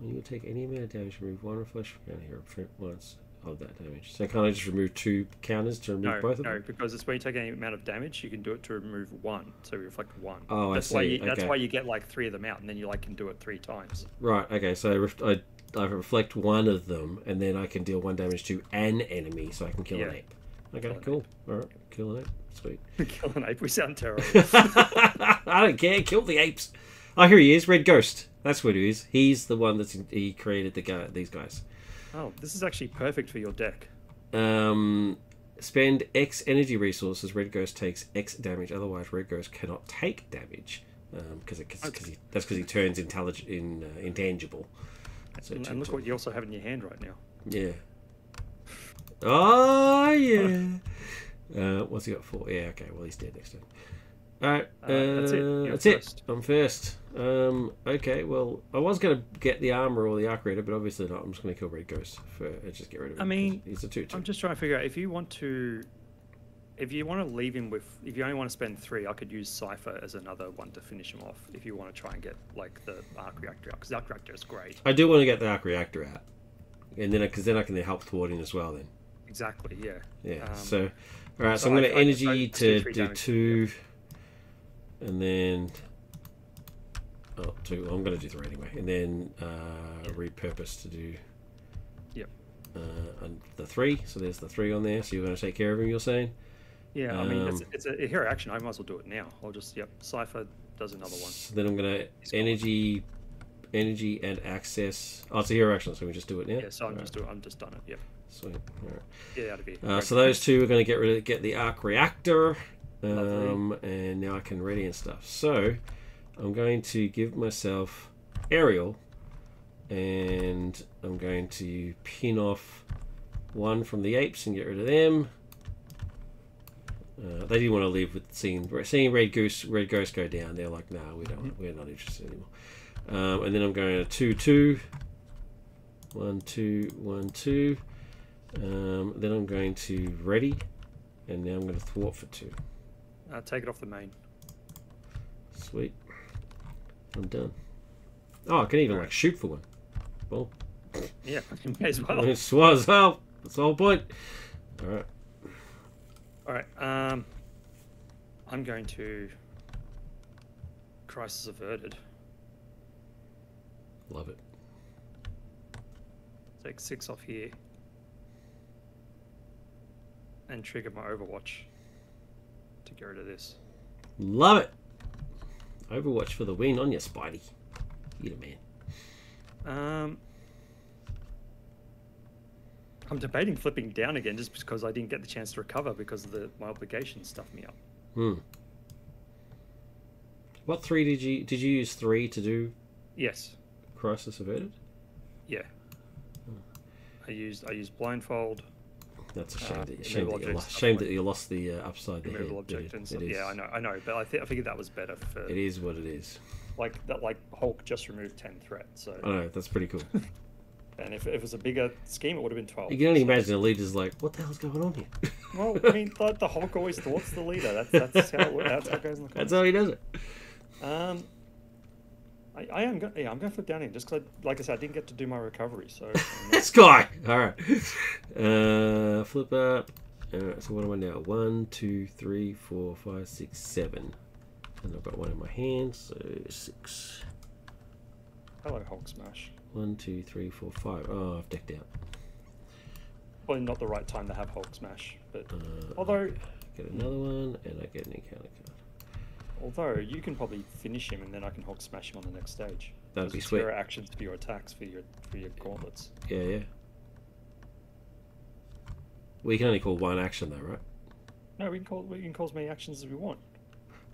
You will take any amount of damage. Remove one reflection counter here print once of that damage. So can't I just remove two counters to remove No, both of them? no, them? because it's when you take any amount of damage, you can do it to remove one. So you reflect one. Oh, I that's why see, you, that's why you get like three of them out, and then you like can do it three times. Right. Okay. So I, ref- I I reflect one of them, and then I can deal one damage to an enemy, so I can kill an ape. Okay. Kill cool. All right. Kill an ape. Sweet. <laughs> kill an ape. We sound <laughs> terrible. I don't care. Kill the apes. Oh, here he is. Red Ghost. That's what he is. He's the one that's he created the guy. These guys. oh, this is actually perfect for your deck. Um, spend X energy resources. Red Ghost takes X damage. Otherwise, Red Ghost cannot take damage because 'cause he, that's because he turns intelligent in uh, intangible. So and, and look what you also have in your hand right now. yeah. Oh yeah. <laughs> Uh, what's he got for? Yeah, okay. Well, he's dead next turn. All right, Uh, that's it. uh, You're that's it. I'm first. Um, okay. Well, I was going to get the armor or the arc reader, but obviously not. I'm just going to kill Red Ghost for uh, just get rid of him. I mean, he's a two-two. I'm just trying to figure out if you want to, if you want to leave him with, if you only want to spend three, I could use Cipher as another one to finish him off. If you want to try and get like the arc reactor out, because arc reactor is great. I do want to get the arc reactor out, and then because then I can help thwarting as well. Then. Exactly. Yeah. Yeah. Um, so, all right. So, so I'm going to energy I- I to do three do damage, two, and then oh, two. I'm going to do three anyway, and then uh, repurpose to do. Yep. Uh, and the three. So there's the three on there. So you're going to take care of him. You're saying. Yeah. I mean, it's, Um, it's a hero action. I might as well do it now. I'll just yep. Cipher does another one. So then I'm going to energy, energy and access. Oh, it's a hero action, so we just do it now. Yeah. so I'm All just doing. I'm just done it. Yep. Sweet. All right. Get out of here. Uh, so those two are going to get rid of get the arc reactor. Um, and now I can ready and stuff. So I'm going to give myself aerial, and I'm going to pin off one from the apes and get rid of them. Uh, they didn't want to live with seeing seeing red goose red ghost go down. They're like, nah, we don't. We're not interested anymore. Um, and then I'm going to two two. One two one two. Um, then I'm going to ready, and now I'm going to thwart for two. Uh, take it off the main. Sweet. I'm done. Oh, I can even like shoot for one. Well, <laughs> Yeah. You may as well. was well. That's the whole point. All right. All right. Um, I'm going to crisis averted. Love it. Take six off here. And trigger my Overwatch to get rid of this. Love it. Overwatch for the win on your Spidey. You're the man. Um, I'm debating flipping down again just because I didn't get the chance to recover because of the my obligation stuffed me up. Hmm. What three did you did you use three to do Yes. Crisis Averted? Yeah. I used I used blindfold, That's a shame Uh, that you, shame that you lost. Shame like- that you lost the uh, upside the head. object, and stuff. Yeah, I know, I know, but I, th- I figured that was better for It is what it is. like that. Like Hulk just removed ten threat, so I know that's pretty cool. <laughs> and if, if it was a bigger scheme, it would have been twelve. You can only So- imagine a leader's like, "What the hell's going on here?" Well, I mean, the, the Hulk always thwarts the leader. That's that's how it, that's how it goes in the <laughs> That's how he does it. Um, I, I am going. Yeah, I'm going to flip down here just because, like I said, I didn't get to do my recovery. So <laughs> This guy. All right. Uh, flip up. All right. So what am I now? One, two, three, four, five, six, seven. And I've got one in my hand, so six. hello, Hulk smash. One, two, three, four, five. Oh, I've decked out. Probably not the right time to have Hulk smash, but Uh, although get another one, and I get an encounter card. Although you can probably finish him and then I can Hulk smash him on the next stage. That'd be sweet. Hero actions for your attacks for your for your gauntlets. Yeah, yeah. We can only call one action though, right? No, we can call we can call as many actions as we want.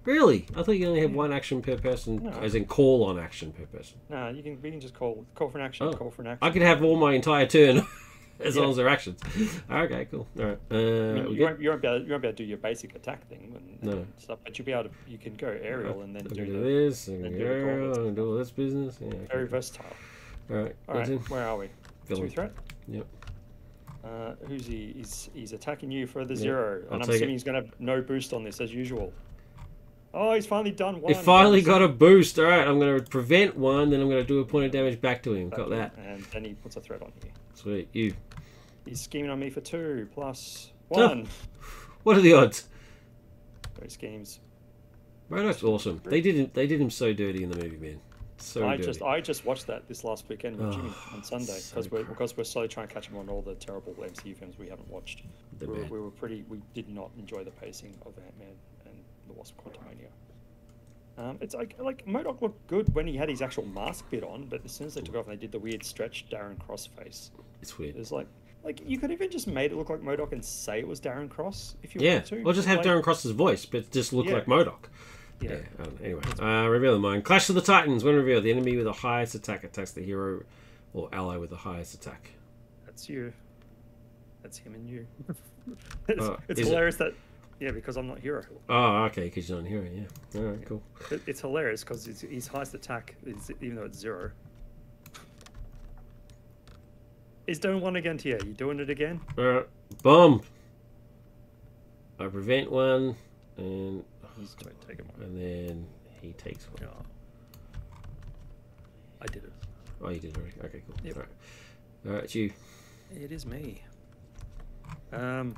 Really? I thought you only have Yeah. Mm. one action per person, No. as in call on action per person. Nah, you can we can just call call for an action, Oh. call for an action. I could have all my entire turn <laughs> <laughs> as long Yeah. as they're actions. <laughs> Okay, cool. All right. Uh, I mean, you, won't, you won't be able you won't be able to do your basic attack thing and, and No. stuff, but you'll be able to you can go aerial and then I do do the this. I do do the aerial, I and do all this business. Yeah. very Okay. versatile. All right. All right, where are we? Villain. Two threat. Yep. Uh, who's he? He's, he's attacking you for the Yeah, zero, and I'm assuming it. he's going to have no boost on this as usual. Oh, he's finally done one. He finally got a boost. All right. I'm going to prevent one, then I'm going to do a point of damage back to him. Got that. And then he puts a threat on you. Sweet. You. He's scheming on me for two plus Oh. one. What are the odds? Those schemes. Modok's awesome. They did him. They did him so dirty in the movie, man. So I dirty. just I just watched that this last weekend with Oh, Jimmy ah, on Sunday so because we're because we're slowly trying to catch him on all the terrible MCU films we haven't watched. We, were, we were pretty. We did not enjoy the pacing of Ant Man and the Wasp: Quantumania. Um, it's like like MODOK looked good when he had his actual mask bit on, but as soon as they took off and they did the weird stretch Darren Cross face, It's weird. It's like like you could even just made it look like MODOK and say it was Darren Cross if you Yeah. wanted to. Or just have like, Darren Cross's voice, but just look Yeah. like MODOK. Yeah. Yeah. anyway, uh, reveal the mind. Clash of the Titans. When revealed, the enemy with the highest attack attacks the hero or ally with the highest attack. That's you. That's him and you. <laughs> it's Oh, it's is it? hilarious that. Yeah, because I'm not hero. Oh, okay, because you're not here. Yeah. All right, cool. It, it's hilarious because his highest attack is even though it's zero. He's doing one again to you. You doing it again? All right, boom. I prevent one, and He's doing take him and then he takes one. Oh. I did it. Oh, you did already. Okay, cool. Yep. All right. All right, it's you. It is me. Um,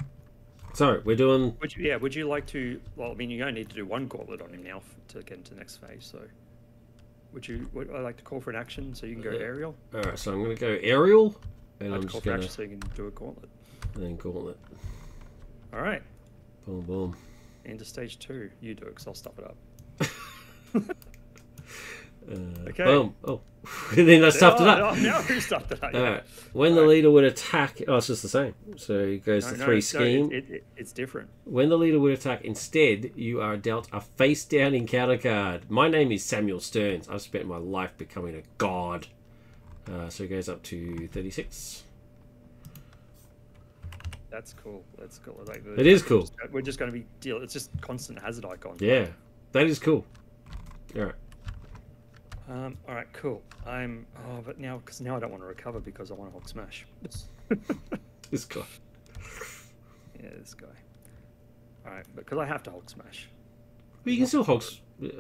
So we're doing. would you, yeah, would you like to? Well, I mean, you only need to do one gauntlet on him now to get into the next phase. So, would you? Would I like to call for an action so you can go Yeah. aerial? All right, so I'm gonna go aerial, and I'd I'm call just gonna action so you can do a gauntlet. and then gauntlet. All right, Boom, boom. into stage two. You do it because I'll stop it up. <laughs> Uh, Okay. Boom. Oh, <laughs> and then I stuffed it Oh, up. now who it up? Yeah. right. When the leader would attack, oh, it's just the same. So it goes No, to three no, scheme. it, it, it's different. When the leader would attack, instead, you are dealt a face down encounter card. My name is Samuel Stearns. I've spent my life becoming a god. Uh, so it goes up to 36. That's cool. That's cool. Like, It is cool. We're just going to be deal. It's just constant hazard icon. Yeah, that is cool. All right. Um, all right, cool. I'm. Oh, but now because now I don't want to recover because I want to Hulk smash. <laughs> This guy. yeah, this guy. All right, because I have to Hulk smash But you can still Hulk.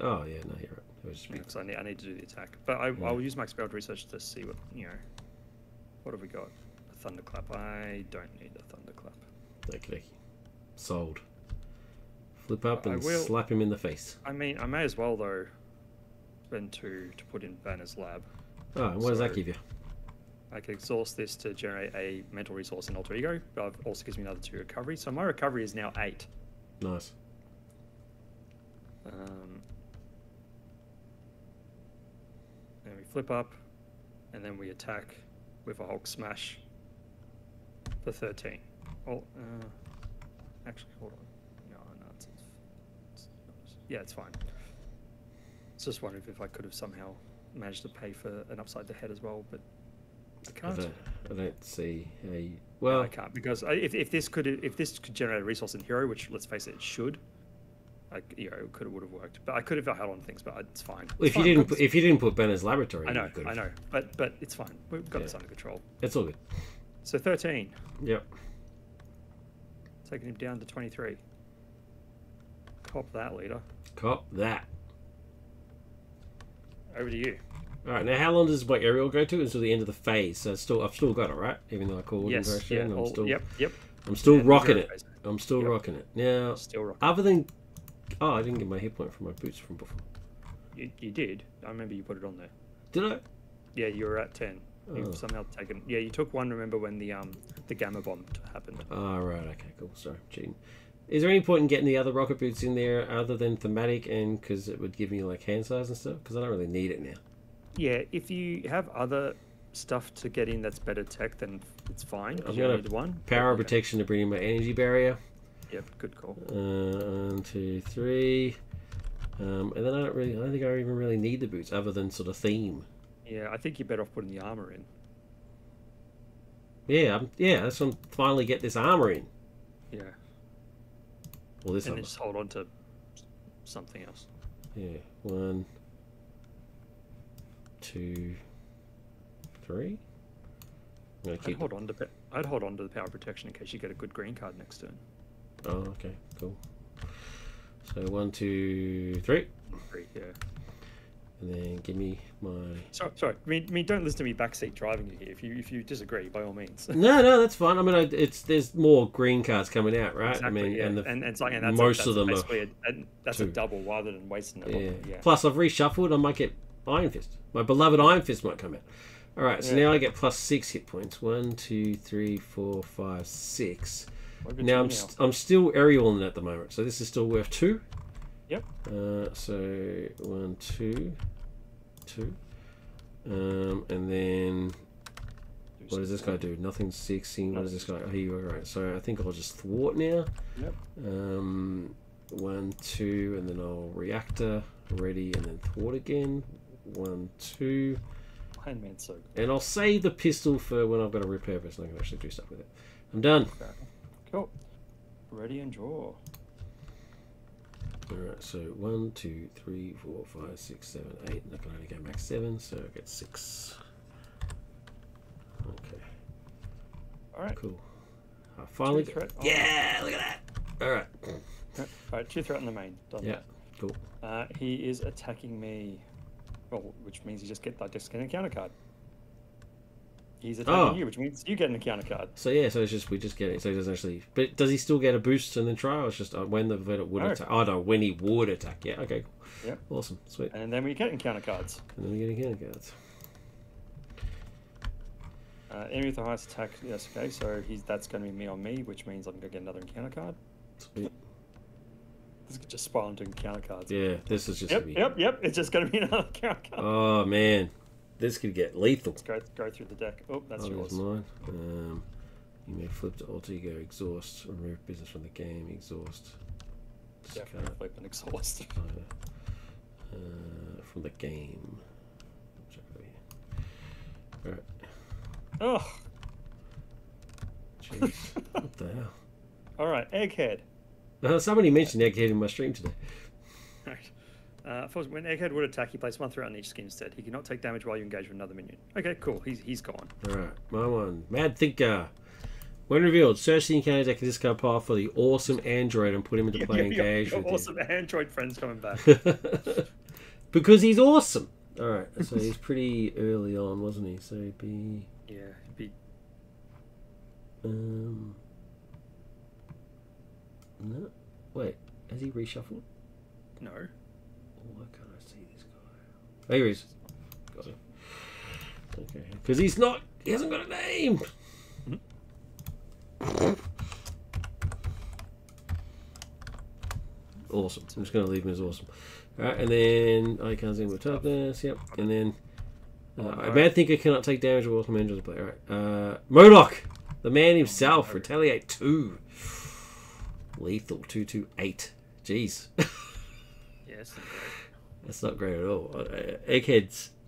Oh, yeah, no, you're right. It was just be- because I need I need to do the attack. But I, Yeah. I'll use my expelled research to see what you know. What have we got? A thunderclap. I don't need a thunderclap. Dokie. Sold. Flip up I and will- slap him in the face. I mean, I may as well though. Spend two to put in Banner's lab. Oh, and what does that give you? I can exhaust this to generate a mental resource and alter ego, but it also gives me another two recovery. So my recovery is now eight. Nice. Um, and we flip up, and then we attack with a Hulk smash for 13. Oh, uh, actually, hold on. No, no, it's, it's, yeah, it's fine. It's just wondering if I could have somehow managed to pay for an upside the head as well, but I can't. don't, I don't see how you. No, Well, I can't because if, if this could if this could generate a resource in hero, which let's face it, it should. Like you know, it could have would have worked, but I could have held on things, but it's fine. It's if you didn't, put- if you didn't put Banner's laboratory, I know. I know, but but it's fine. We've got Yeah. this under control. It's all good. So thirteen, Yep. taking him down to twenty-three. Cop that, leader. Cop that. Over to you. All right. Now, how long does my aerial go to until the end of the phase? So still, I've still got it, right? Even though I called yes. Yeah. I'm all- still, yep. Yep. I'm still Yeah, rocking it. phase. I'm still Yep. rocking it. Now, Still rock. other than, oh, I didn't get my hit point from my boots from before. You, you did. I remember you put it on there. Did I? Yeah, you were at ten. Oh. You've somehow taken. Yeah, you took one. Remember when the um the gamma bomb happened? Oh, right. Okay, cool. Sorry, cheating. Is there any point in getting the other rocket boots in there other than thematic and because it would give me like hand size and stuff? Because I don't really need it now. Yeah, if you have other stuff to get in that's better tech, then it's fine. I'm gonna need one. Power Okay. protection to bring in my energy barrier. Yep, good call. Uh, one, two, three. Um, and then I don't really, I don't think I even really need the boots other than sort of theme. Yeah, I think you're better off putting the armor in. Yeah, I'm, yeah, that's when finally get this armor in. Yeah, Well, this and then just hold on to something else. Yeah, one, two, three. I'd hold on to I'd hold on to the power protection in case you get a good green card next turn. Oh, okay, cool. So one, two, three, Three, yeah. And then give me my. Sorry, sorry. I mean, I mean, don't listen to me backseat driving you here. If you if you disagree, by all means. <laughs> No, no, that's fine. I mean, I, it's there's more green cards coming out, right? Exactly, I mean, yeah. and the and, it's like and that's most a, that's of them are basically a, and that's a double rather than wasting it. Yeah. Yeah. Plus, I've reshuffled. I might get Iron Fist. My beloved Iron Fist might come out. All right. So Yeah. now I get plus six hit points. One, two, three, four, five, six. Now I'm st- I'm still aerial in at the moment. So this is still worth two. Yep. Uh, so one, two, two, um, and then what does this guy do? Nothing sexy. What does this guy? Oh, here you go. Right. So I think I'll just thwart now. Yep. Um, one, two, and then I'll reactor ready, and then thwart again. One, two, Iron Man's so good. and I'll save the pistol for when I've got a to repurpose and I can actually do stuff with it. I'm done. Cool. Ready and draw. Alright, so one, two, three, four, five, six, seven, eight. I can only go max seven, so I get six. Okay, All right. cool. I finally. Threat. Yeah, look at that. Alright. All right. Two threat in the main. Done Yeah, cool. Uh, he is attacking me. Well, which means you just get that just get a counter card. He's attacking Oh. you, which means you get an encounter card. So yeah, so it's just we just get it. So he doesn't actually. But does he still get a boost and then try? Or it's just uh, when the verdict would attack? Oh no, when he would attack. Yeah. Okay. Yep. Awesome. Sweet. And then we get encounter cards. And then we get encounter cards. Uh, enemy with the highest attack. Yes. Okay. So he's that's going to be me on me, which means I'm going to get another encounter card. Sweet. This could just spiral into encounter cards. Yeah, this is just. Yep. be... Yep. Yep. It's just going to be <laughs> another counter card. Oh man, this could get lethal. Let's go go through the deck. Oh, that's Oh, yours. mine. Um, you may flip to alter ego, exhaust, remove business from the game, exhaust. Definitely flip and exhaust. <laughs> uh, from the game. Check over here. Alright, oh. jeez. what the hell? <laughs> All right. Egghead. Uh, somebody mentioned Egghead in my stream today. Right. Uh, when Egghead would attack, he places one threat on each skin instead. He cannot take damage while you engage with another minion. Okay, cool. He's he's gone. Alright, my one. Mad Thinker. When revealed, search the encounter deck of this card pile for the awesome android and put him into <laughs> play Your- your- your awesome Android friends coming back. <laughs> because he's awesome. Alright, so he's pretty early on, wasn't he? So he'd be. yeah. he Be, Um. No. Wait, has he reshuffled? no. Why can't I see this guy? Oh, here he is. Got him. Okay. Because he's not. He hasn't got a name! Awesome. I'm just going to leave him as awesome. Alright, and then icons in with toughness. Yep. And then. Uh, Oh, a no. mad thinker cannot take damage or awesome angels play. Alright. Uh, MODOK! The man himself. Retaliate 2. Lethal 228. Jeez. <laughs> Yes. That's not great at all. Uh, Eggheads. <laughs>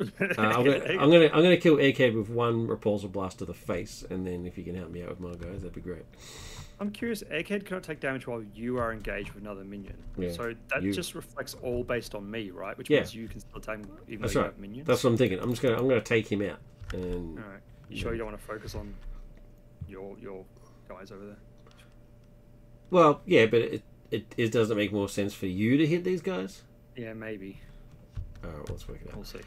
Uh, I'm, gonna, I'm gonna I'm gonna kill Egghead with one repulsor blast to the face, and then if you can help me out with my guys, that'd be great. I'm curious. Egghead cannot take damage while you are engaged with another minion. Yeah, So that you- just reflects all based on me, right? Which Yeah. means you can still attack him even That's though you right. have minions. That's what I'm thinking. I'm just gonna I'm gonna take him out, and All right. You sure you don't want to focus on your your guys over there? well, yeah, but it, it it doesn't make more sense for you to hit these guys. Yeah, maybe. All right, let's work it out. We'll see.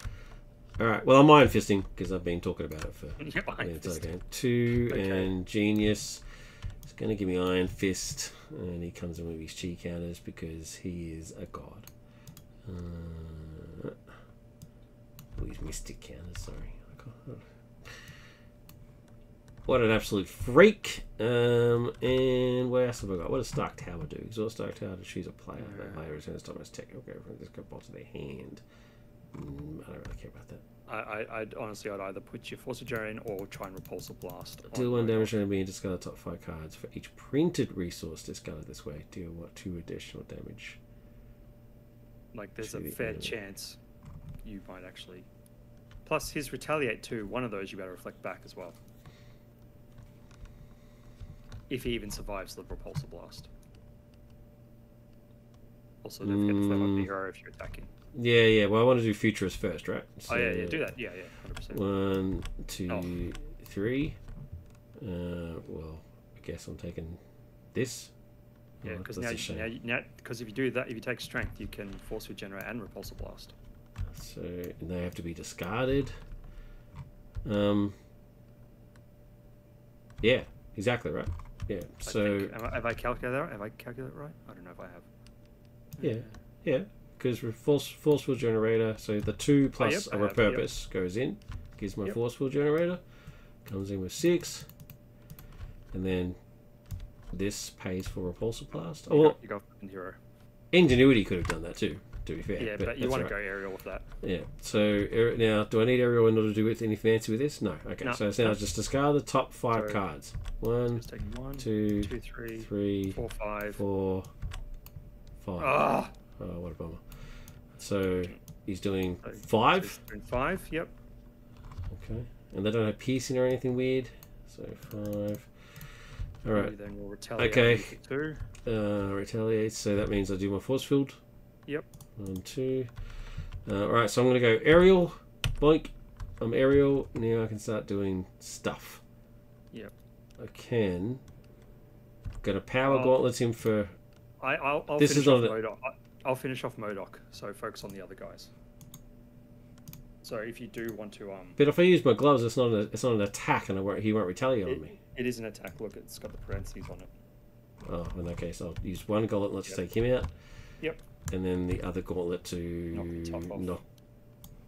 All right, well, I'm iron fisting because I've been talking about it for <laughs> Yeah, the Iron Fist. game. Two Okay. and genius. He's gonna give me iron fist, and he comes in with his chi counters because he is a god. Uh, oh, his mystic counters. Sorry. What an absolute freak! Um, and what else have I got? What does Stark Tower do? Exhaust Stark Tower to choose a player. That player returns to his tech. Okay, this go bot to their hand. Mm, I don't really care about that. I, I, I'd honestly, I'd either put your force of in or try and repulse a blast. Deal one damage and being discard the top five cards for each printed resource discarded this way. Deal what two additional damage. Like, there's a the fair enemy. chance you might actually. Plus, his retaliate too. One of those you better reflect back as well. If he even survives the repulsor blast. Also, don't forget to flip up the Mm. hero if you're attacking. Yeah, yeah. Well, I want to do futurist first, right? oh yeah, yeah, do that. Yeah, yeah, hundred percent. One, two, Oh. three. Uh, well, I guess I'm taking this. Yeah, Oh, because that's now, you- now, you- now, because if you do that, if you take strength, you can force regenerate and repulsor blast. So they have to be discarded. Um. Yeah, exactly right. Yeah. I So think. Have I calculated that? Have I calculated right? I don't know if I have. Yeah, yeah, because force forceful generator. So the two oh, plus yep, I a have, yep. repurpose goes in, gives my Yep. force field generator, comes in with six, and then this pays for repulsor blast. You Oh, well, go, you got in hero. ingenuity could have done that too. To be fair, Yeah, but, you want all to go aerial with that. Yeah. So er, now, do I need aerial in order to do it any fancy with this? No. Okay. No, so now no. just discard the top five So- cards. One, one, two, two, three, three, four, five. four, five. Ah, Oh, what a bummer. So he's doing So- five. doing five. Yep. Okay. And they don't have piercing or anything weird. So five. All right. Then we'll retaliate. Okay. Two. Uh, retaliate. So that means I do my force field. Yep. One, two. Uh, all right. So I'm gonna go aerial. Boink. I'm aerial. Now I can start doing stuff. Yep. I can. Gonna power Oh. gauntlets in for. I, I'll, I'll This finish is off a- MODOK. I- I'll finish off MODOK. So focus on the other guys. So if you do want to, um, But if I use my gloves, it's not a, it's not an attack, and I won't, he won't retaliate on me. it is an attack. Look, it's got the parentheses on it. Oh, in that case, I'll use one gauntlet. Let's Yep. take him out. Yep. And then the other gauntlet to Knock the top off. knock.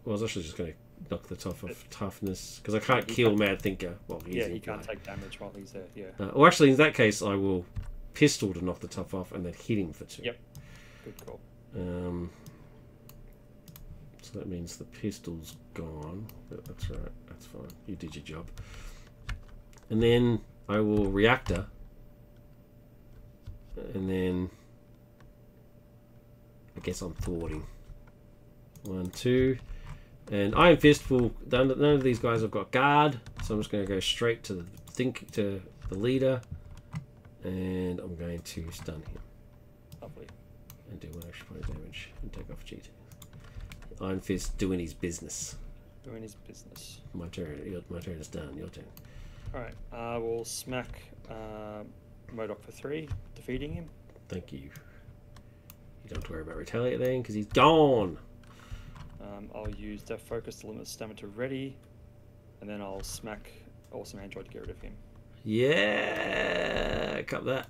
Well, I was actually just going to knock the top off toughness because I can't kill can't- Mad Thinker while he's yeah, you can't play. take damage while he's there. Yeah, Uh, well, actually, in that case, I will pistol to knock the top off and then hit him for two. Yep. good call. Um, so that means the pistol's gone. But that's right. That's fine. You did your job. And then I will reactor. And then I guess I'm thwarting. One, two. And Iron Fist will. None, none of these guys have got guard, so I'm just going to go straight to the think to the leader, and I'm going to stun him Lovely. and do one extra point of damage and take off cheat. Iron Fist doing his business. Doing his business. My turn. Your, my turn is done. Your turn. All right. I will smack uh, MODOK for three, defeating him. Thank you. You don't have to worry about retaliate then because he's gone. Um, I'll use Deft Focus to limit stamina to ready, and then I'll smack Awesome Android to get rid of him. Yeah, cup that.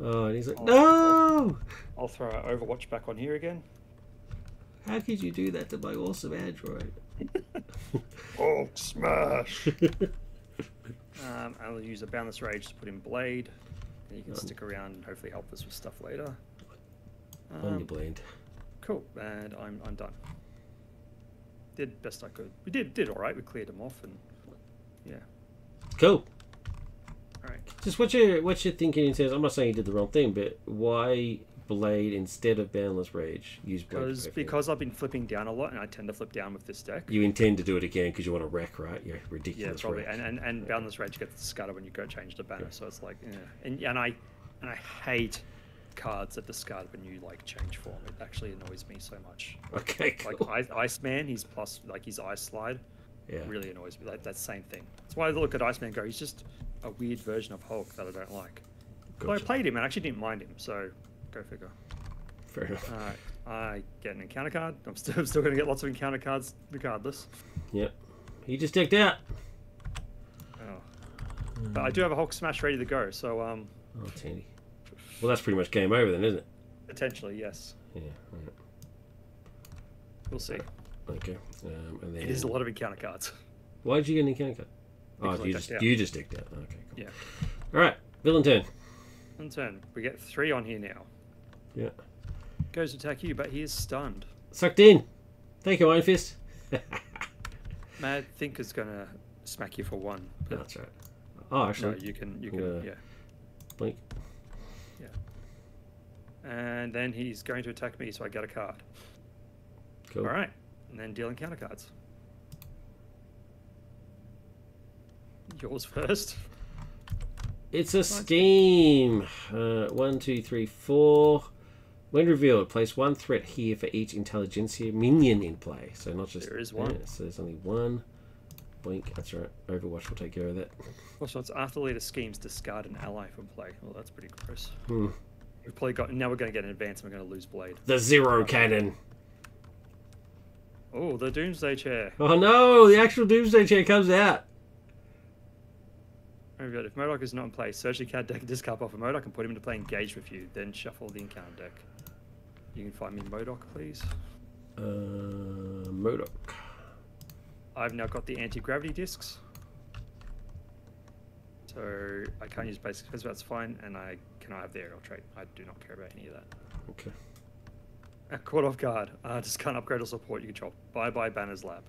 Oh, and he's like, Oh, no! I'll throw Overwatch back on here again. How could you do that to my awesome android? <laughs> Oh, smash! <laughs> um, I'll use a Boundless Rage to put in Blade. And you can stick around and hopefully help us with stuff later. On Um, your blade. cool, and I'm, I'm done. Did best I could. We did did all right. We cleared them off, and yeah. Cool. All right. Just what you what you're thinking in terms. I'm not saying you did the wrong thing, but why blade instead of boundless rage? Use blade. Because because I've been flipping down a lot, and I tend to flip down with this deck. you intend to do it again because you want to wreck, right? Yeah, ridiculous. probably. wreck. And, and and Boundless Rage gets scatter when you go change the banner, so it's like, yeah. And and I and I hate cards that discard when you like change form. It actually annoys me so much. okay, cool. Like I, Iceman, he's plus like his ice slide yeah. really annoys me. Like that same thing. That's why I look at Iceman and go, he's just a weird version of Hulk that I don't like. But I played him and I actually didn't mind him, so go figure. Fair enough. Alright, I get an encounter card. I'm still, <laughs> I'm still going to get lots of encounter cards regardless. Yep. He just decked out. Oh. But I do have a Hulk Smash ready to go, so um, Oh, Tandy. Well, that's pretty much game over then, isn't it? potentially yes. Yeah. Right. We'll see. Okay. Um, and then. It is a lot of encounter cards. Why did you get an encounter card? Because Oh, you just out. you just decked out. Okay. Cool. Yeah. All right. Villain turn. In turn, we get three on here now. Yeah. Goes to attack you, but he is stunned. Sucked in. Thank you, Iron Fist. <laughs> Mad Thinker's gonna smack you for one. But That's right. Oh, no, actually, you can, you can, gonna- yeah. And then he's going to attack me, so I get a card. Cool. All right, and then dealing counter cards. Yours first. It's a scheme. Uh, one, two, three, four. When revealed, place one threat here for each intelligentsia minion in play. So not just There is one. Yeah, so there's only one. Blink. That's right. Overwatch will take care of that. Also, it's after leader schemes discard an ally from play. Well, that's pretty gross. Hmm. We've probably got now. We're going to get an advance. and We're going to lose blade. The zero cannon. Oh, the Doomsday chair. Oh no! The actual Doomsday chair comes out. Good. If MODOK is not in play, search the card deck and discard off a MODOK and put him into play engaged with you. Then shuffle the encounter deck. You can find me MODOK, please. Uh, MODOK. I've now got the anti-gravity discs. So I can't use basic defense, that's fine. And I cannot have the aerial trait. I do not care about any of that. Okay. Uh, <laughs> caught off guard. Uh, just can't upgrade or support you control. Bye bye Banner's Lab.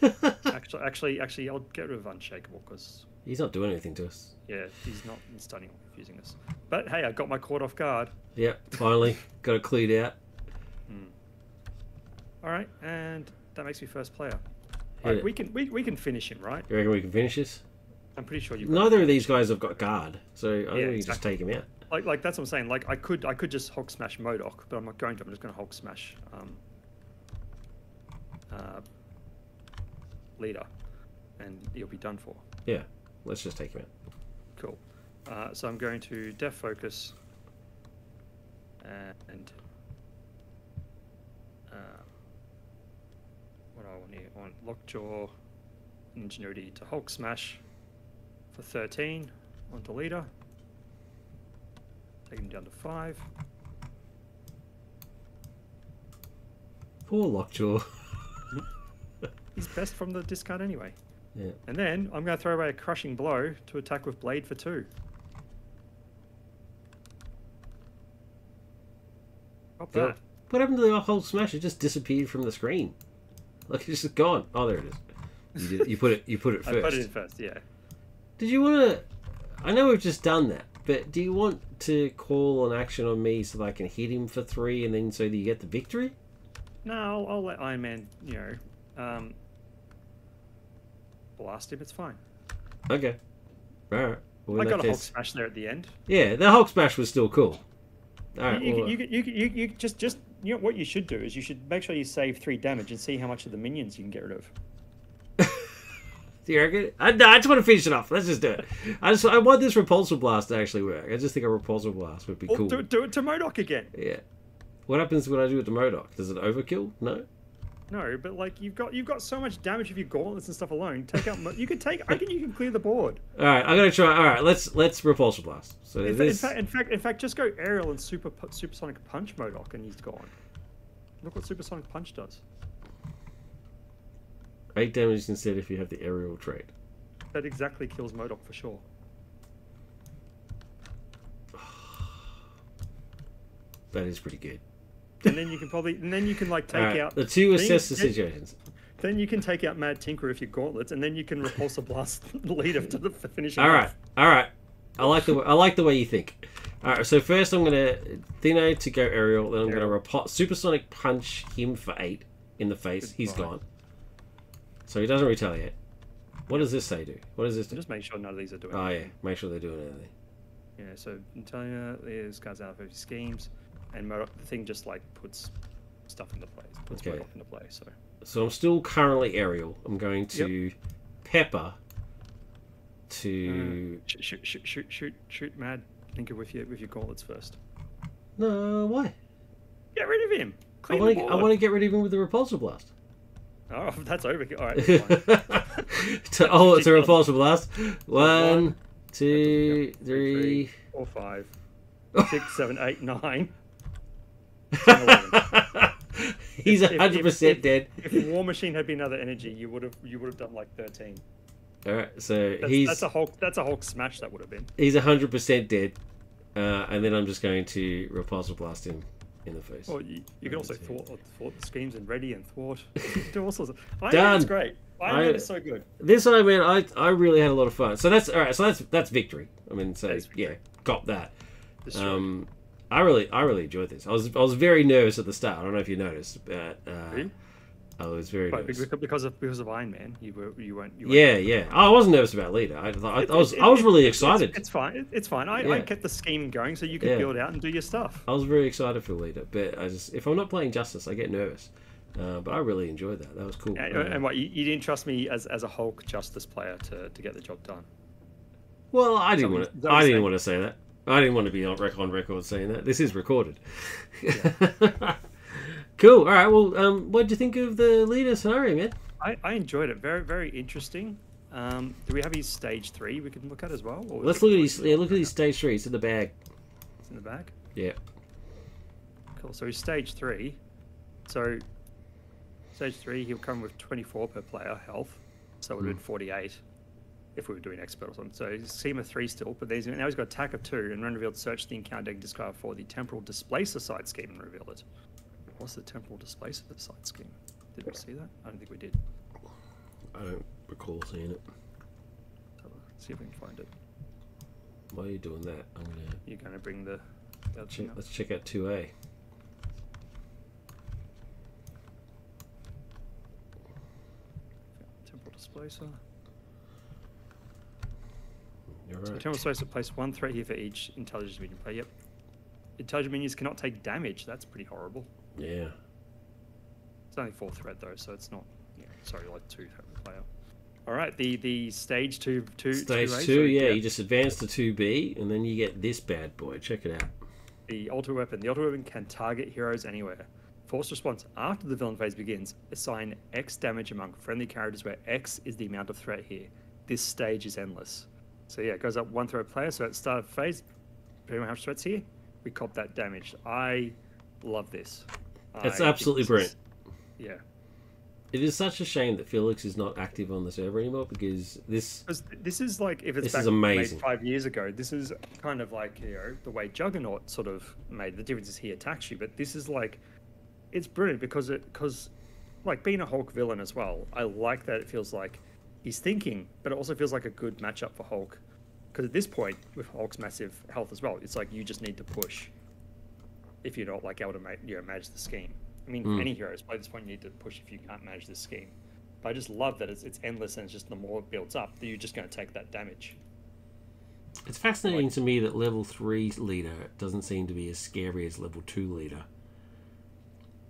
<laughs> Actually, actually, actually, I'll get rid of Unshakable because He's not doing anything to us. yeah, he's not stunning confusing us. But hey, I got my caught off guard. Yeah, finally <laughs> got it cleared out. All right, and that makes me first player. Alright, it. we can we, we can finish him, right? You reckon we can finish this? I'm pretty sure you. Neither of these guys have got guard, so I think we can just take him out. Like like that's what I'm saying. Like I could I could just Hulk smash MODOK, but I'm not going to. I'm just going to Hulk smash um, uh, leader, and you'll be done for. Yeah, let's just take him out. Cool. Uh, so I'm going to deft focus and uh, what do I want here? I want lockjaw ingenuity to Hulk smash for 13 onto leader. Take him down to five. Poor Lockjaw. <laughs> He's best from the discard anyway. yeah. And then I'm going to throw away a crushing blow to attack with blade for two. Drop Yeah. that. What happened to the whole smash? It just disappeared from the screen. Like it's just gone. Oh, there it is. You, did, you put it. You put it first. <laughs> I put it in first, yeah. Did you want to? I know we've just done that, but do you want to call an action on me so that I can hit him for three, and then so that you get the victory? No, I'll, I'll let Iron Man, you know, um, blast him. It's fine. Okay. All right. Well, I got a Hulk smash there at the end. Yeah, the Hulk smash was still cool. All right. you, well, you, you, you, you, just, just, you know, what you should do is you should make sure you save three damage and see how much of the minions you can get rid of. <laughs> do you reckon? I, no, I just want to finish it off. Let's just do it. I just I want this repulsor blast to actually work. I just think a repulsor blast would be cool. do, do it to MODOK again. Yeah. What happens when I do it to MODOK? Does it overkill? No. No, but like you've got you've got so much damage with your gauntlets and stuff alone. Take out. Mo- you could take. I reckon you can clear the board. All right, I'm gonna try. All right, let's let's repulsor blast. So In, fa- in fact, in fact, in fact, just go aerial and super supersonic punch MODOK, and he's gone. Look what supersonic punch does. Eight damage instead if you have the aerial trait. That exactly kills MODOK for sure. <sighs> That is pretty good. And then you can probably, and then you can like take All right, out. the two then- assess the situations. Then you can take out Mad Thinker with your gauntlets, and then you can repulse a blast the <laughs> leader to the f- finishing. All right, off. all right. I like the I like the way you think. All right, so first I'm gonna Dino to go aerial, then I'm gonna Aerial. repo- supersonic punch him for eight in the face. He's Goodbye. gone. So he doesn't retaliate. What does this say do? What does this do? Just make sure none of these are doing. Oh yeah, anything. make sure they're doing anything. Yeah. So Natalia, there's guys out of 50 schemes, and the thing just like puts stuff into place, puts Okay. MODOK into play. So So I'm still currently aerial. I'm going to pepper to uh, shoot, shoot, shoot, shoot, shoot, shoot Mad Thinker with your with your gauntlets first. no why? Get rid of him. I Clean want to I want to get rid of him with the repulsor blast. Oh, <laughs> that's over. All right, <laughs> to, oh, it's a repulsor blast. One, Two, three. four, five, <laughs> six, seven, eight, nine. 10, 11. He's hundred if- percent dead. If War Machine had been another energy, you would have you would have done like thirteen. All right, so That's, he's that's a Hulk. That's a Hulk smash. That would have been. he's hundred percent dead, uh, and then I'm just going to repulsor blast him in the face. Or you, you can also thwart, thwart the schemes and ready and thwart. <laughs> do all sorts of. Iron Done. Man's great. Iron I- Man is so good. This I mean, I I really had a lot of fun. So that's all right. So that's that's victory. I mean, so That's yeah, got that. Um, I really, I really enjoyed this. I was, I was very nervous at the start. I don't know if you noticed, but uh, Really? I was very But nervous. because because of because of Iron Man, you were you weren't. You Yeah, yeah. I wasn't nervous about leader. I, I, It- I was, it- I was really excited. It's, it's fine. It's fine. I, I kept the scheme going so you could Yeah. build out and do your stuff. I was very excited for leader, but I just, if I'm not playing justice, I get nervous. Uh, but I really enjoyed that. That was cool. And, Uh, and what you, you didn't trust me as, as a Hulk Justice player to, to get the job done. well, I didn't want to. I didn't want to say that. I didn't want to be on record, on record saying that. This is recorded. <laughs> cool. All right. Well, um, what do you think of the leader scenario, man? I, I enjoyed it. Very very interesting. Um, do we have his stage three we can look at as well? Let's look at his. Yeah, look at these stage three. It's in the bag. It's in the back. Yeah. Cool. So he's stage three. So stage three, he'll come with 24 per player health. So it would have been 48 if we were doing expert or something. So schema three still, but there's, now he's got attack of two and when revealed, search the encounter deck discard for the temporal displacer side scheme and reveal it. What's the temporal displacer side scheme? Did we see that? I don't think we did. I don't recall seeing it. Let's see if we can find it. Why are you doing that? I'm gonna You're going to bring the. the other check. thing up. Let's check out two A. Temporal displacer. You're So right. Eternal Displacer place one threat here for each intelligence minion player. Yep. Intelligent minions cannot take damage. That's pretty horrible. Yeah. It's only four threat though, so it's not. Yeah, sorry, like two threat per player. All right, the the stage two two Stage two, two, so yeah, you just advance to two B, and then you get this bad boy. Check it out. the ultimate weapon. The ultimate weapon can target heroes anywhere. Force response after the villain phase begins. Assign X damage among friendly characters, where X is the amount of threat here. This stage is endless. So yeah, it goes up one per player. So at the start of phase, how much threats here, we cop that damage. I love this. I It's think absolutely brilliant. is- Yeah. It is such a shame that Felix is not active on the server anymore because this. This is like if it's This back is amazing. five years ago. This is kind of like you know the way Juggernaut sort of made the difference is he attacks you, but this is like it's brilliant because it because like being a Hulk villain as well. I like that it feels like he's thinking, but it also feels like a good matchup for Hulk. Because at this point, with Hulk's massive health as well, it's like you just need to push. If you're not like able to ma- you know, manage the scheme. I mean, Mm. any heroes by this point you need to push if you can't manage the scheme. But I just love that it's, it's endless and it's just the more it builds up, that you're just going to take that damage. It's fascinating to me that level three leader doesn't seem to be as scary as level two leader.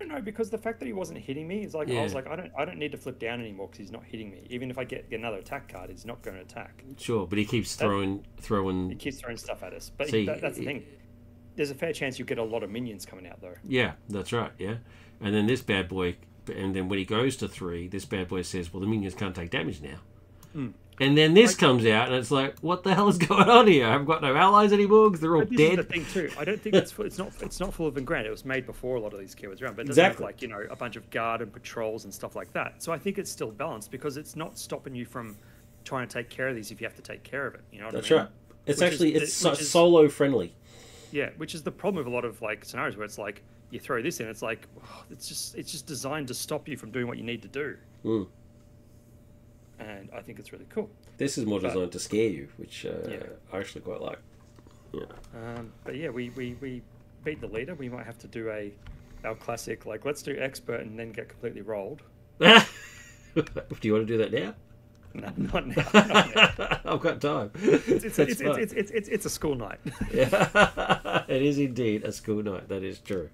Don't know because the fact that he wasn't hitting me is like I was like I don't I don't need to flip down anymore because he's not hitting me. Even if I get another attack card, he's not going to attack. Sure, but he keeps That- throwing He keeps throwing stuff at us. But that, that's the thing. There's a fair chance you get a lot of minions coming out though. Yeah, that's right. Yeah, and then this bad boy, and then when he goes to three, this bad boy says, "Well, the minions can't take damage now." Hmm. And then this Like- comes out, and it's like, "What the hell is <laughs> going on here? I've got no allies anymore because they're all this is the thing too. I don't think <laughs> it's it's not it's not full of Engran. It was made before a lot of these keywords around, but it doesn't Exactly. have like you know a bunch of guard and patrols and stuff like that. So I think it's still balanced because it's not stopping you from trying to take care of these if you have to take care of it. You know what That's I mean? right. It's Which is- actually it's so, is- solo friendly. Yeah, which is the problem with a lot of like scenarios where it's like you throw this in, it's like oh, it's just it's just designed to stop you from doing what you need to do, Mm. And I think it's really cool. This is more But- designed to scare you, which uh, Yeah. I actually quite like. Um, but yeah, we, we we beat the leader. We might have to do a our classic like let's do expert and then get completely rolled. <laughs> do you want to do that now? No, not now. Not <laughs> now. I've got time. It's, it's, it's, it's, it's, it's, it's a school night. Yeah. <laughs> it is indeed a school night. That is true.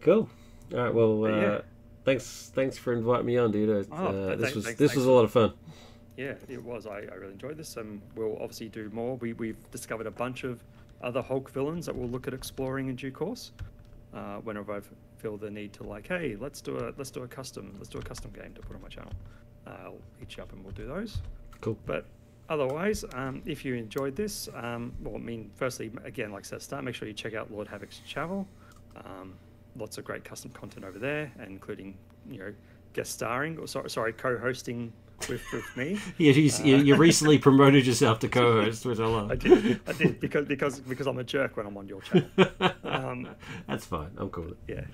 Cool. All right. Well, uh, yeah. Thanks. Thanks for inviting me on, dude. Uh, Oh, this thank- was thanks- this thanks was a lot of fun. yeah, it was. I, I really enjoyed this, and we'll obviously do more. We we've discovered a bunch of other Hulk villains that we'll look at exploring in due course. Uh, whenever I feel the need to like, hey, let's do a let's do a custom let's do a custom game to put on my channel. Uh, I'll hit you up and we'll do those. Cool. But otherwise, um, if you enjoyed this, um, well, I mean, firstly, again, like I said, start, make sure you check out Lord Havok's channel. Um, lots of great custom content over there, including you know guest starring or sorry, sorry co-hosting with, with me. <laughs> Yeah, you, you, you recently <laughs> promoted yourself to co-host, which I love. I did, I did because because because I'm a jerk when I'm on your channel. Um, <laughs> That's fine. I'm cool it. yeah,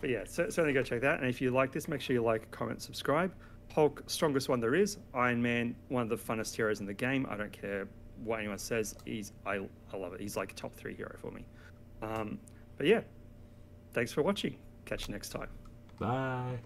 but yeah, cer- certainly go check that. And if you like this, make sure you like, comment, subscribe. Hulk, strongest one there is. Iron Man, one of the funnest heroes in the game. I don't care what anyone says. He's I I love it. He's like a top three hero for me. Um, but yeah, thanks for watching. Catch you next time. Bye.